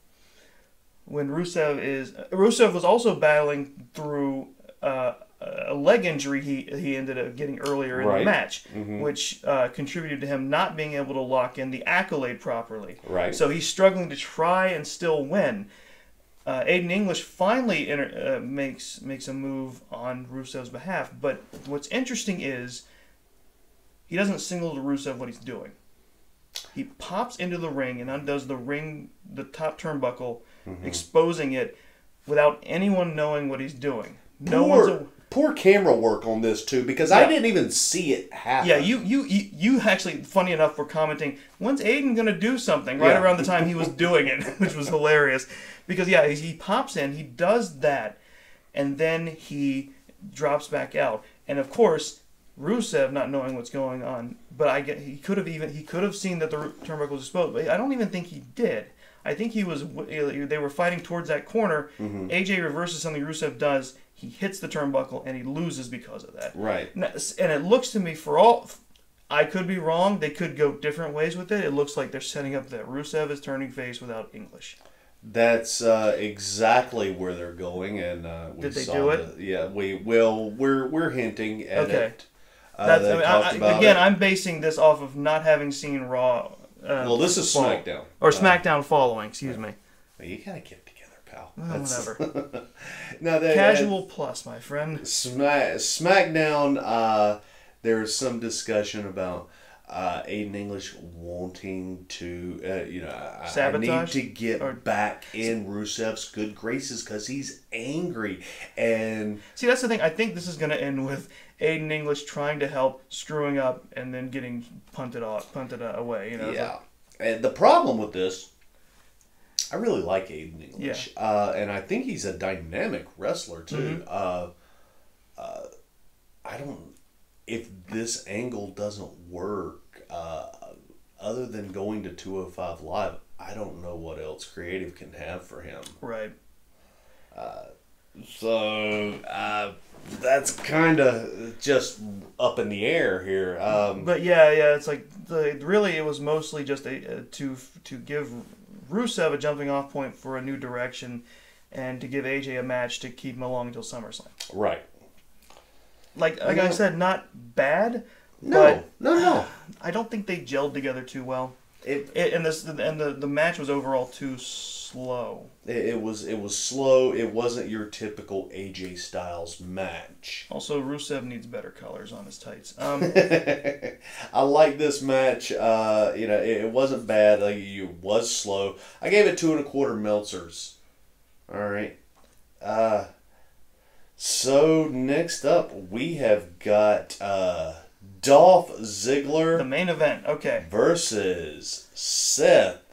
when Rusev is Rusev was also battling through uh, a leg injury he he ended up getting earlier in Right. the match, which uh, contributed to him not being able to lock in the accolade properly. Right. So he's struggling to try and still win. Uh, Aiden English finally inter- uh, makes makes a move on Rusev's behalf, but what's interesting is he doesn't single to Rusev what he's doing. He pops into the ring and undoes the ring, the top turnbuckle, mm-hmm. exposing it without anyone knowing what he's doing. No poor, one's. A- poor camera work on this too because I didn't even see it happen. yeah, you, you you you actually, funny enough, were commenting. When's Aiden gonna do something? Right Yeah. around the time he was doing it, which was hilarious, because yeah, he pops in, he does that, and then he drops back out, and of course, Rusev not knowing what's going on. But I get he could have even he could have seen that the ru- turnbuckle was exposed. But I don't even think he did. I think he was they were fighting towards that corner. Mm-hmm. AJ reverses something Rusev does. He hits the turnbuckle and he loses because of that. Right. And it looks to me for all I could be wrong. They could go different ways with it. It looks like they're setting up that Rusev is turning face without English. That's uh, exactly where they're going, and uh, we Did they do it? the- yeah, we will. We're we're hinting at Okay. it. Uh, That's, I mean, I, again, it. I'm basing this off of not having seen Raw. Uh, well, this is fall- SmackDown or Uh, SmackDown following. Excuse me. you gotta get it together, pal. Whatever. no, they, Casual plus, my friend. Smack, SmackDown, uh, there's some discussion about uh, Aiden English wanting to, uh, you know, I- I need to get Or- back in Rusev's good graces because he's angry. And See, that's the thing. I think this is going to end with Aiden English trying to help, screwing up, and then getting punted off, punted uh, away. You know. Yeah, like- and the problem with this, I really like Aiden English, uh, and I think he's a dynamic wrestler too. Mm-hmm. Uh, uh, I don't. If this angle doesn't work, uh, other than going to 205 Live, I don't know what else creative can have for him. right. So uh, that's kind of just up in the air here. Um, But yeah, yeah, it's like the really it was mostly just a, uh, to to give Rusev a jumping off point for a new direction, and to give AJ a match to keep him along until SummerSlam. right. Like like I Yeah. said, not bad. No, But no, no. I don't think they gelled together too well. It, It, and this and the the match was overall too slow. It, it was it was slow. It wasn't your typical AJ Styles match. Also, Rusev needs better colors on his tights. Um, I like this match. Uh, you know, it, it wasn't bad. Like it was slow. I gave it two and a quarter Meltzers. All right. Uh, so next up we have got uh, Dolph Ziggler the main event. Okay. versus Seth.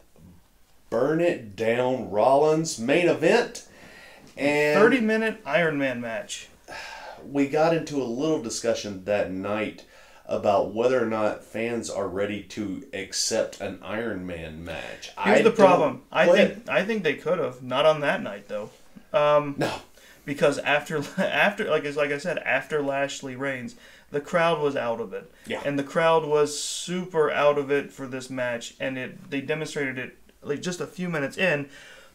Burn it down, Rollins main event. And 30 minute Iron Man match. we got into a little discussion that night about whether or not fans are ready to accept an Iron Man match. Here's I the problem. I think. I think they could have not on that night though. Um, no. because after after like like I said after Lashley Reigns, the crowd was out of it. Yeah. And the crowd was super out of it for this match, and it they demonstrated it like just a few minutes in.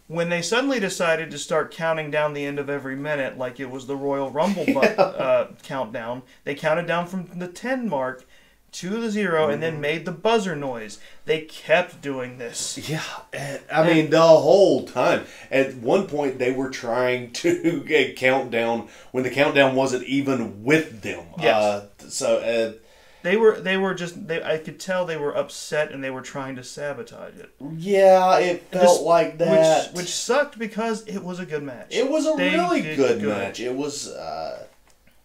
When they suddenly decided to start counting down the end of every minute, like it was the Royal Rumble bu- uh, countdown, they counted down from the 10 mark to the 0 and then made the buzzer noise. They kept doing this. Yeah, and, I mean the whole time. At one point, they were trying to get countdown when the countdown wasn't even with them. Yes. Uh, so uh, They were they were just they I could tell they were upset and they were trying to sabotage it. yeah, it felt Just- like that. Which which sucked because it was a good match. It was a They really good, good. match. It was. Uh,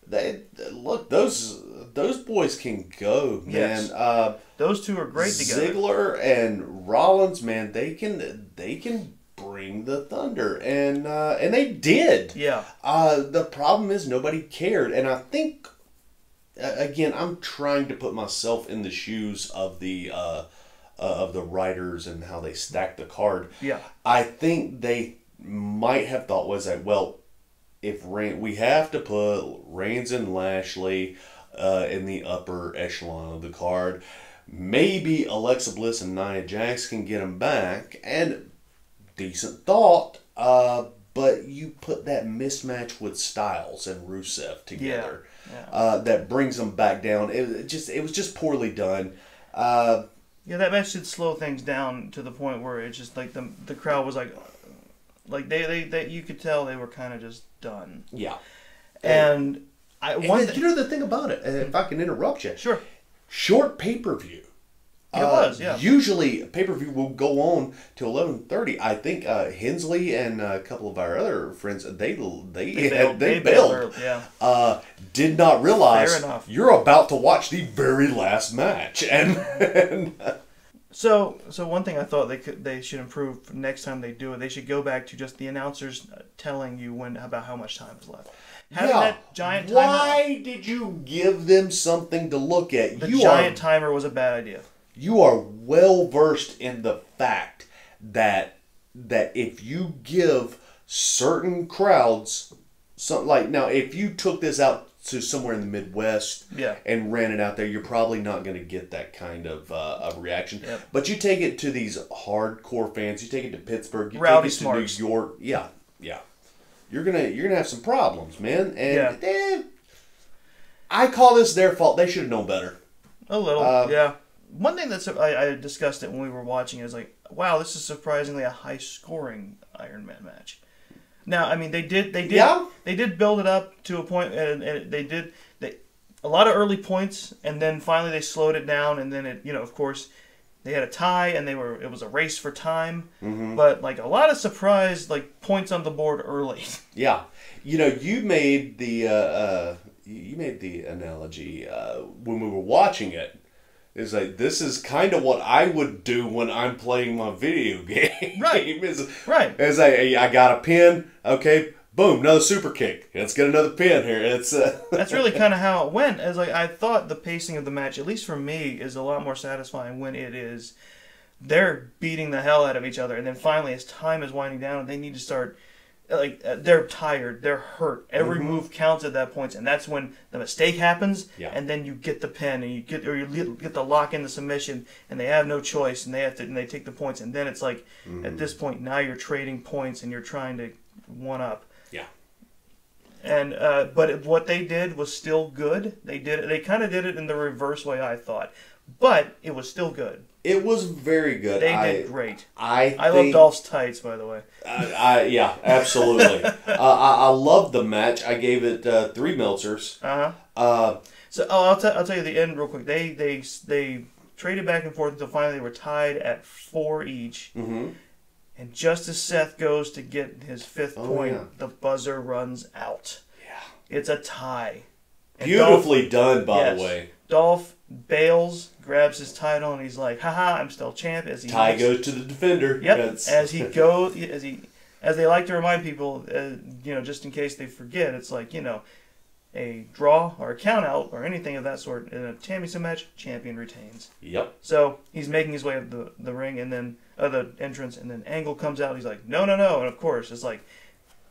they look those those boys can go, man. Yes. Uh, Those two are great together. Ziggler and Rollins, man, they can they can bring the thunder, and uh, and they did. Yeah. Uh, the problem is nobody cared, and I think again I'm trying to put myself in the shoes of the uh, uh, of the writers and how they stack the card. Yeah. I think they might have thought was that well, if Rain, we have to put Reigns and Lashley uh, in the upper echelon of the card. Maybe Alexa Bliss and Nia Jax can get them back, and decent thought. Uh, but you put that mismatch with Styles and Rusev together, Yeah. Uh, that brings them back down. It, just it was just poorly done. Uh, Yeah, that match did slow things down to the point where it's just like the the crowd was like like they they, they you could tell they were kind of just done. yeah. And I And one then, you know the thing about it, if I can interrupt you, sure. short pay per view. It was, yeah. Usually, pay per view will go on till eleven thirty. I think uh, Hensley and a couple of our other friends they they They they, bailed- they they bailed. bailed yeah. Uh, did not realize you're about to watch the very last match, and, and So, so one thing I thought they could, they should improve next time they do it. They should go back to just the announcers telling you when about how much time is left. Having yeah. that giant timer, Why did you give them something to look at? the you giant are timer was a bad idea. You are well versed in the fact that that if you give certain crowds some like now if you took this out to somewhere in the Midwest Yeah. and ran it out there, you're probably not going to get that kind of uh, of reaction. Yep. But you take it to these hardcore fans, you take it to Pittsburgh, you Rowdy take it smarts. to New York, yeah, yeah, you're gonna you're gonna have some problems, man. And Yeah. eh, I call this their fault. They should have known better. A little, Uh, yeah. One thing that's I, I discussed it when we were watching is like, wow, this is surprisingly a high scoring Iron Man match. Now, I mean, they did they did Yeah. they did build it up to a point, and, and they did they a lot of early points, and then finally they slowed it down, and then it you know of course they had a tie, and they were it was a race for time, Mm-hmm. but like a lot of surprise like points on the board early. Yeah, you know, you made the uh, uh, you made the analogy uh, when we were watching it. It's like this is kind of what I would do when I'm playing my video game. Right. Is, right. is I I got a pin. Okay, boom, another super kick. Let's get another pin here. It's uh, That's really kind of how it went. As like I thought, the pacing of the match, at least for me, is a lot more satisfying when it is they're beating the hell out of each other, and then finally, as time is winding down, they need to start. Like uh, they're tired, they're hurt. Every move counts at that point, and that's when the mistake happens. Yeah. And then you get the pin, and you get or you get the lock in the submission, and they have no choice, and they have to, and they take the points, and then it's like at this point now you're trading points, and you're trying to one up yeah. and uh, but what they did was still good. They did it. they kind of did it in the reverse way I thought, but it was still good. It was very good. They I, did great. I I love Dolph's tights, by the way. I, I yeah, absolutely. uh, I, I loved the match. I gave it uh, three Meltzers. Uh huh. Uh, So oh, I'll, tell I'll tell you the end real quick. They they they traded back and forth until finally they were tied at four each. mhm. And just as Seth goes to get his fifth Oh, point, yeah. the buzzer runs out. Yeah. It's a tie. And Beautifully done, by Yes. the way. Dolph, Dolph bails, grabs his title, and he's like, "Haha, I'm still champ." As he Tie makes- goes to the defender. Yep. That's- As he goes, as he, as they like to remind people, uh, you know, just in case they forget, it's like you know, a draw or a count out or anything of that sort in a championship match, champion retains. Yep. So he's making his way up the the ring and then uh, the entrance, and then Angle comes out. He's like, no, no, no, and of course it's like.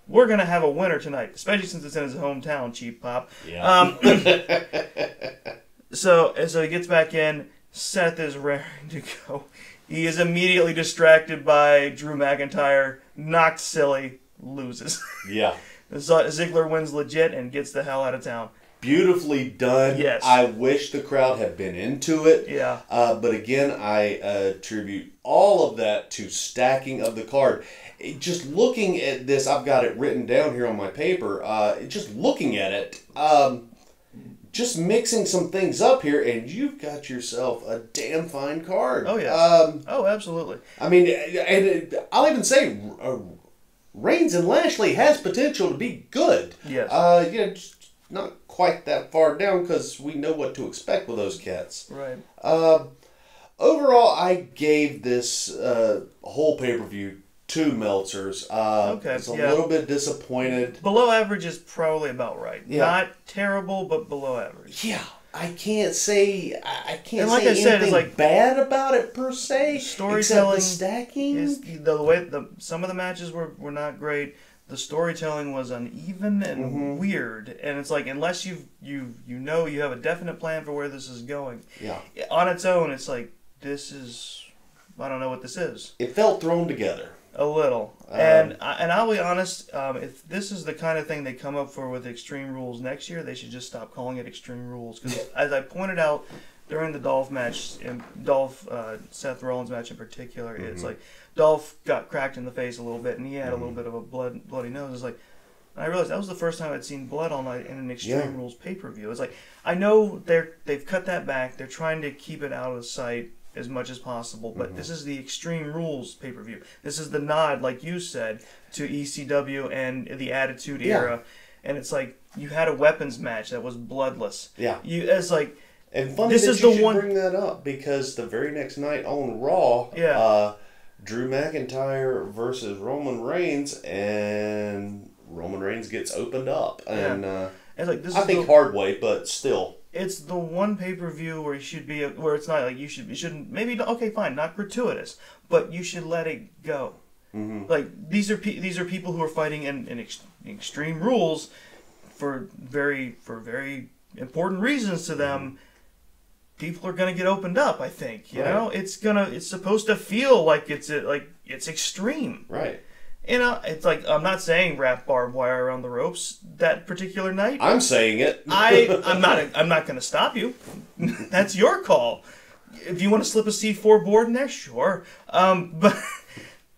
We're gonna have a winner tonight, especially since it's in his hometown, cheap pop. Yeah. Um, so so he gets back in. Seth is raring to go. He is immediately distracted by Drew McIntyre, knocked silly, loses. yeah. So Ziggler wins legit and gets the hell out of town. Beautifully done. Yes. I wish the crowd had been into it. Yeah. Uh, but again, I uh, attribute all of that to stacking of the card. It- just looking at this, I've got it written down here on my paper. Uh, just looking at it, um, just mixing some things up here, and you've got yourself a damn fine card. Oh, yeah. Um, Oh, absolutely. I mean, and it, I'll even say, uh, Reigns and Lashley has potential to be good. Yes. Uh, you know, just not quite that far down because we know what to expect with those cats. Right. Uh, overall, I gave this uh, whole pay per view two Meltzers. Uh, Okay, I was a yeah. little bit disappointed. Below average is probably about right. Yeah. Not terrible, but below average. Yeah, I can't say I I can't And like say I said, it's anything like- bad about it per se. Storytelling the stacking. Is the way the some of the matches were, were not great. The storytelling was uneven and Mm-hmm. weird, and it's like unless you you you know you have a definite plan for where this is going, yeah, on its own, it's like this is I don't know what this is. it felt thrown together. A little, Um, and I, and I'll be honest. Um, if this is the kind of thing they come up for with Extreme Rules next year, they should just stop calling it Extreme Rules. Because as I pointed out during the Dolph match, Dolph uh, Seth Rollins match in particular, Mm-hmm. it's like Dolph got cracked in the face a little bit, and he had a little bit of a blood bloody nose. It's like I realized that was the first time I'd seen blood all night in an Extreme Yeah. Rules pay per view. It's like I know they're they've cut that back. They're trying to keep it out of sight as much as possible. But Mm-hmm. this is the Extreme Rules pay per view. This is the nod, like you said, to ECW and the Attitude Yeah. Era. And it's like you had a weapons match that was bloodless. Yeah. You it's like And funny This that is you the should one- bring that up because the very next night on Raw, Yeah. uh, Drew McIntyre versus Roman Reigns, and Roman Reigns gets opened up, and uh, It's like this I think the, hard way, but still, it's the one pay per view where you should be where it's not like you should you shouldn't maybe okay fine not gratuitous but you should let it go. Mm-hmm. Like these are pe- these are people who are fighting in, in ex- extreme rules for very for very important reasons to them. People are gonna get opened up. I think you Mm-hmm. Right. know it's gonna it's supposed to feel like it's a, like it's extreme. right. You know, it's like I'm not saying wrap barbed wire around the ropes that particular night. I'm saying it. I I'm not I'm not going to stop you. That's your call. If you want to slip a C4 board in there, sure. Um, but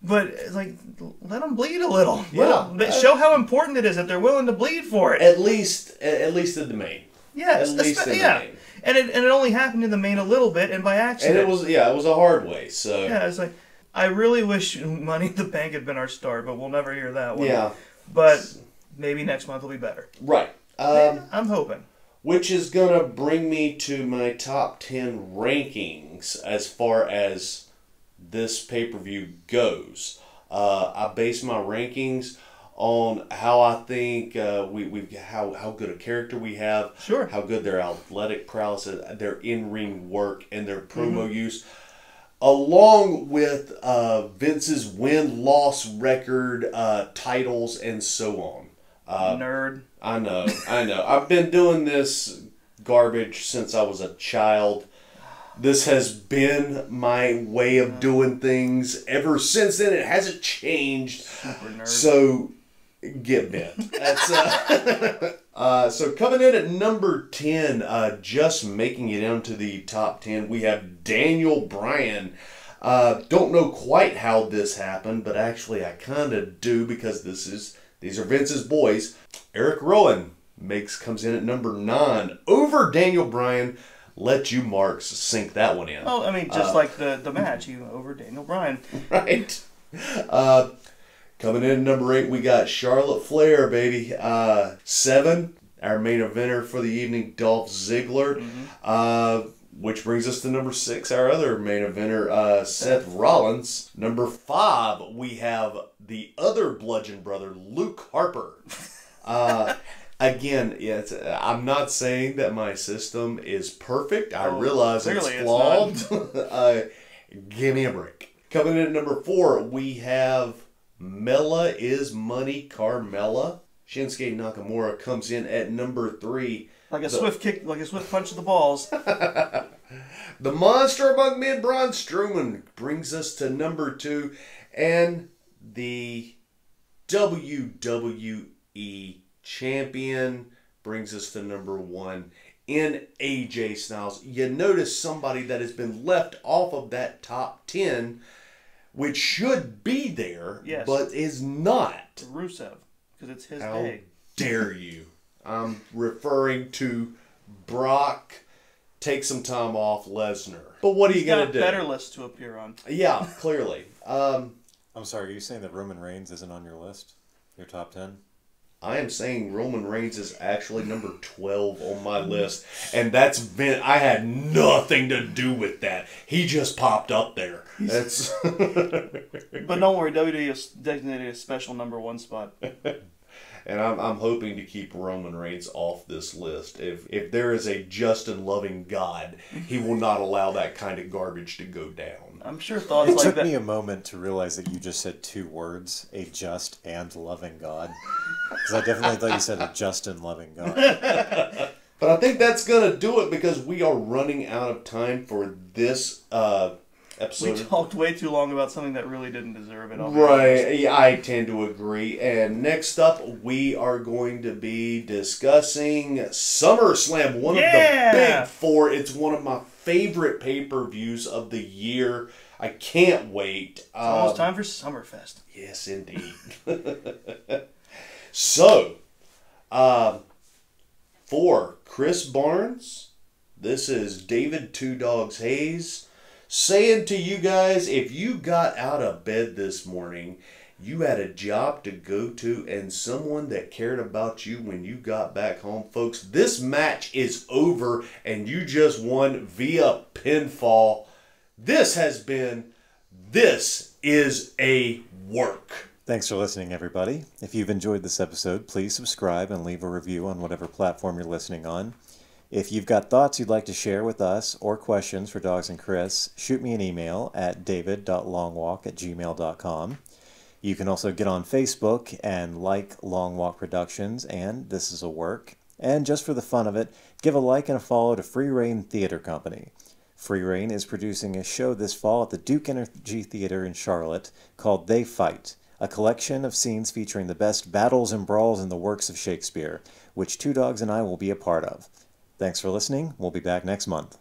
but like let them bleed a little. Yeah. Let 'em- show how important it is that they're willing to bleed for it. at least, at least in the main. Yes, at least in the yeah. main. And it and it only happened in the main a little bit and by accident. And it was, yeah, it was a hard way. So yeah, it's like I really wish Money in the Bank had been our start, but we'll never hear that one. yeah, But maybe next month will be better. right. Um, I'm hoping. which is gonna bring me to my top 10 rankings as far as this pay-per-view goes uh, i base my rankings on how i think uh, we, we how, how good a character we have Sure. how good their athletic prowess is their in-ring work and their promo Mm-hmm. use along with uh, vince's win-loss record uh, titles and so on uh, Nerd. I know, I know. I've been doing this garbage since I was a child. This has been my way of doing things ever since then. It hasn't changed. Super nerd. So get bent. That's uh, uh, so coming in at number ten, uh, just making it into the top ten. We have Daniel Bryan. Uh, don't know quite how this happened, but actually I kind of do because this is these are Vince's boys. Eric Rowan makes comes in at number nine over Daniel Bryan. Let you marks sink that one in. Well, I mean, Uh, just like the the match, went over Daniel Bryan. right? Uh, coming in number eight, we got Charlotte Flair, baby. Uh, seven, our main eventer for the evening, Dolph Ziggler. Uh, which brings us to number six, our other main eventer, uh, Seth Rollins. Number five, we have the other Bludgeon brother, Luke Harper. Uh, again, yes, I'm not saying that my system is perfect. I Oh, realize it's clearly it's flawed. uh, give me a break. Coming in at number four, we have Mella is Money Carmella. Shinsuke Nakamura comes in at number three. Like a The- swift kick, like a swift punch to the balls. The monster among men, Braun Strowman, brings us to number two, and the WWE champion brings us to number one in AJ Styles. You notice somebody that has been left off of that top 10, which should be there, Yes. but is not. Rusev, because it's his How day. dare you? I'm referring to Brock. Take some time off, Lesnar. But what are you gonna got do? better list to appear on. Yeah, clearly. Um, I'm sorry, are you saying that Roman Reigns isn't on your list? Your top 10? I am saying Roman Reigns is actually number twelve on my list, and that's been I had nothing to do with that. He just popped up there. That's But don't worry, WWE designated a special number one spot. and I'm, I'm hoping to keep Roman Reigns off this list. If if there is a just and loving God, He will not allow that kind of garbage to go down. I'm sure thoughts It like took that. me a moment to realize that you just said two words, a just and loving God. Because I definitely thought you said a just and loving God. But I think that's gonna do it because we are running out of time for this uh, we talked way too long about something that really didn't deserve it. I'll be honest. Right, yeah, I tend to agree. And next up, we are going to be discussing SummerSlam, one Yeah! of the big four. It's one of my favorite pay per views of the year. I can't wait. It's almost Um, time for Summerfest. Yes, indeed. so, um, for Chris Barnes, this is David Two Doggz Hayes saying to you guys if you got out of bed this morning, you had a job to go to, and someone that cared about you when you got back home, folks, this match is over, and you just won via pinfall. This has been This is a work. Thanks for listening, everybody. If you've enjoyed this episode, please subscribe and leave a review on whatever platform you're listening on. If you've got thoughts you'd like to share with us or questions for Doggz and Chris, shoot me an email at david.longwalk at gmail.com. You can also get on Facebook and like Long Walk Productions and This Is a Work. And just for the fun of it, give a like and a follow to Free Reign Theater Company. Free Reign is producing a show this fall at the Duke Energy Theater in Charlotte called They Fight, a collection of scenes featuring the best battles and brawls in the works of Shakespeare, which Two Doggz and I will be a part of. Thanks for listening. We'll be back next month.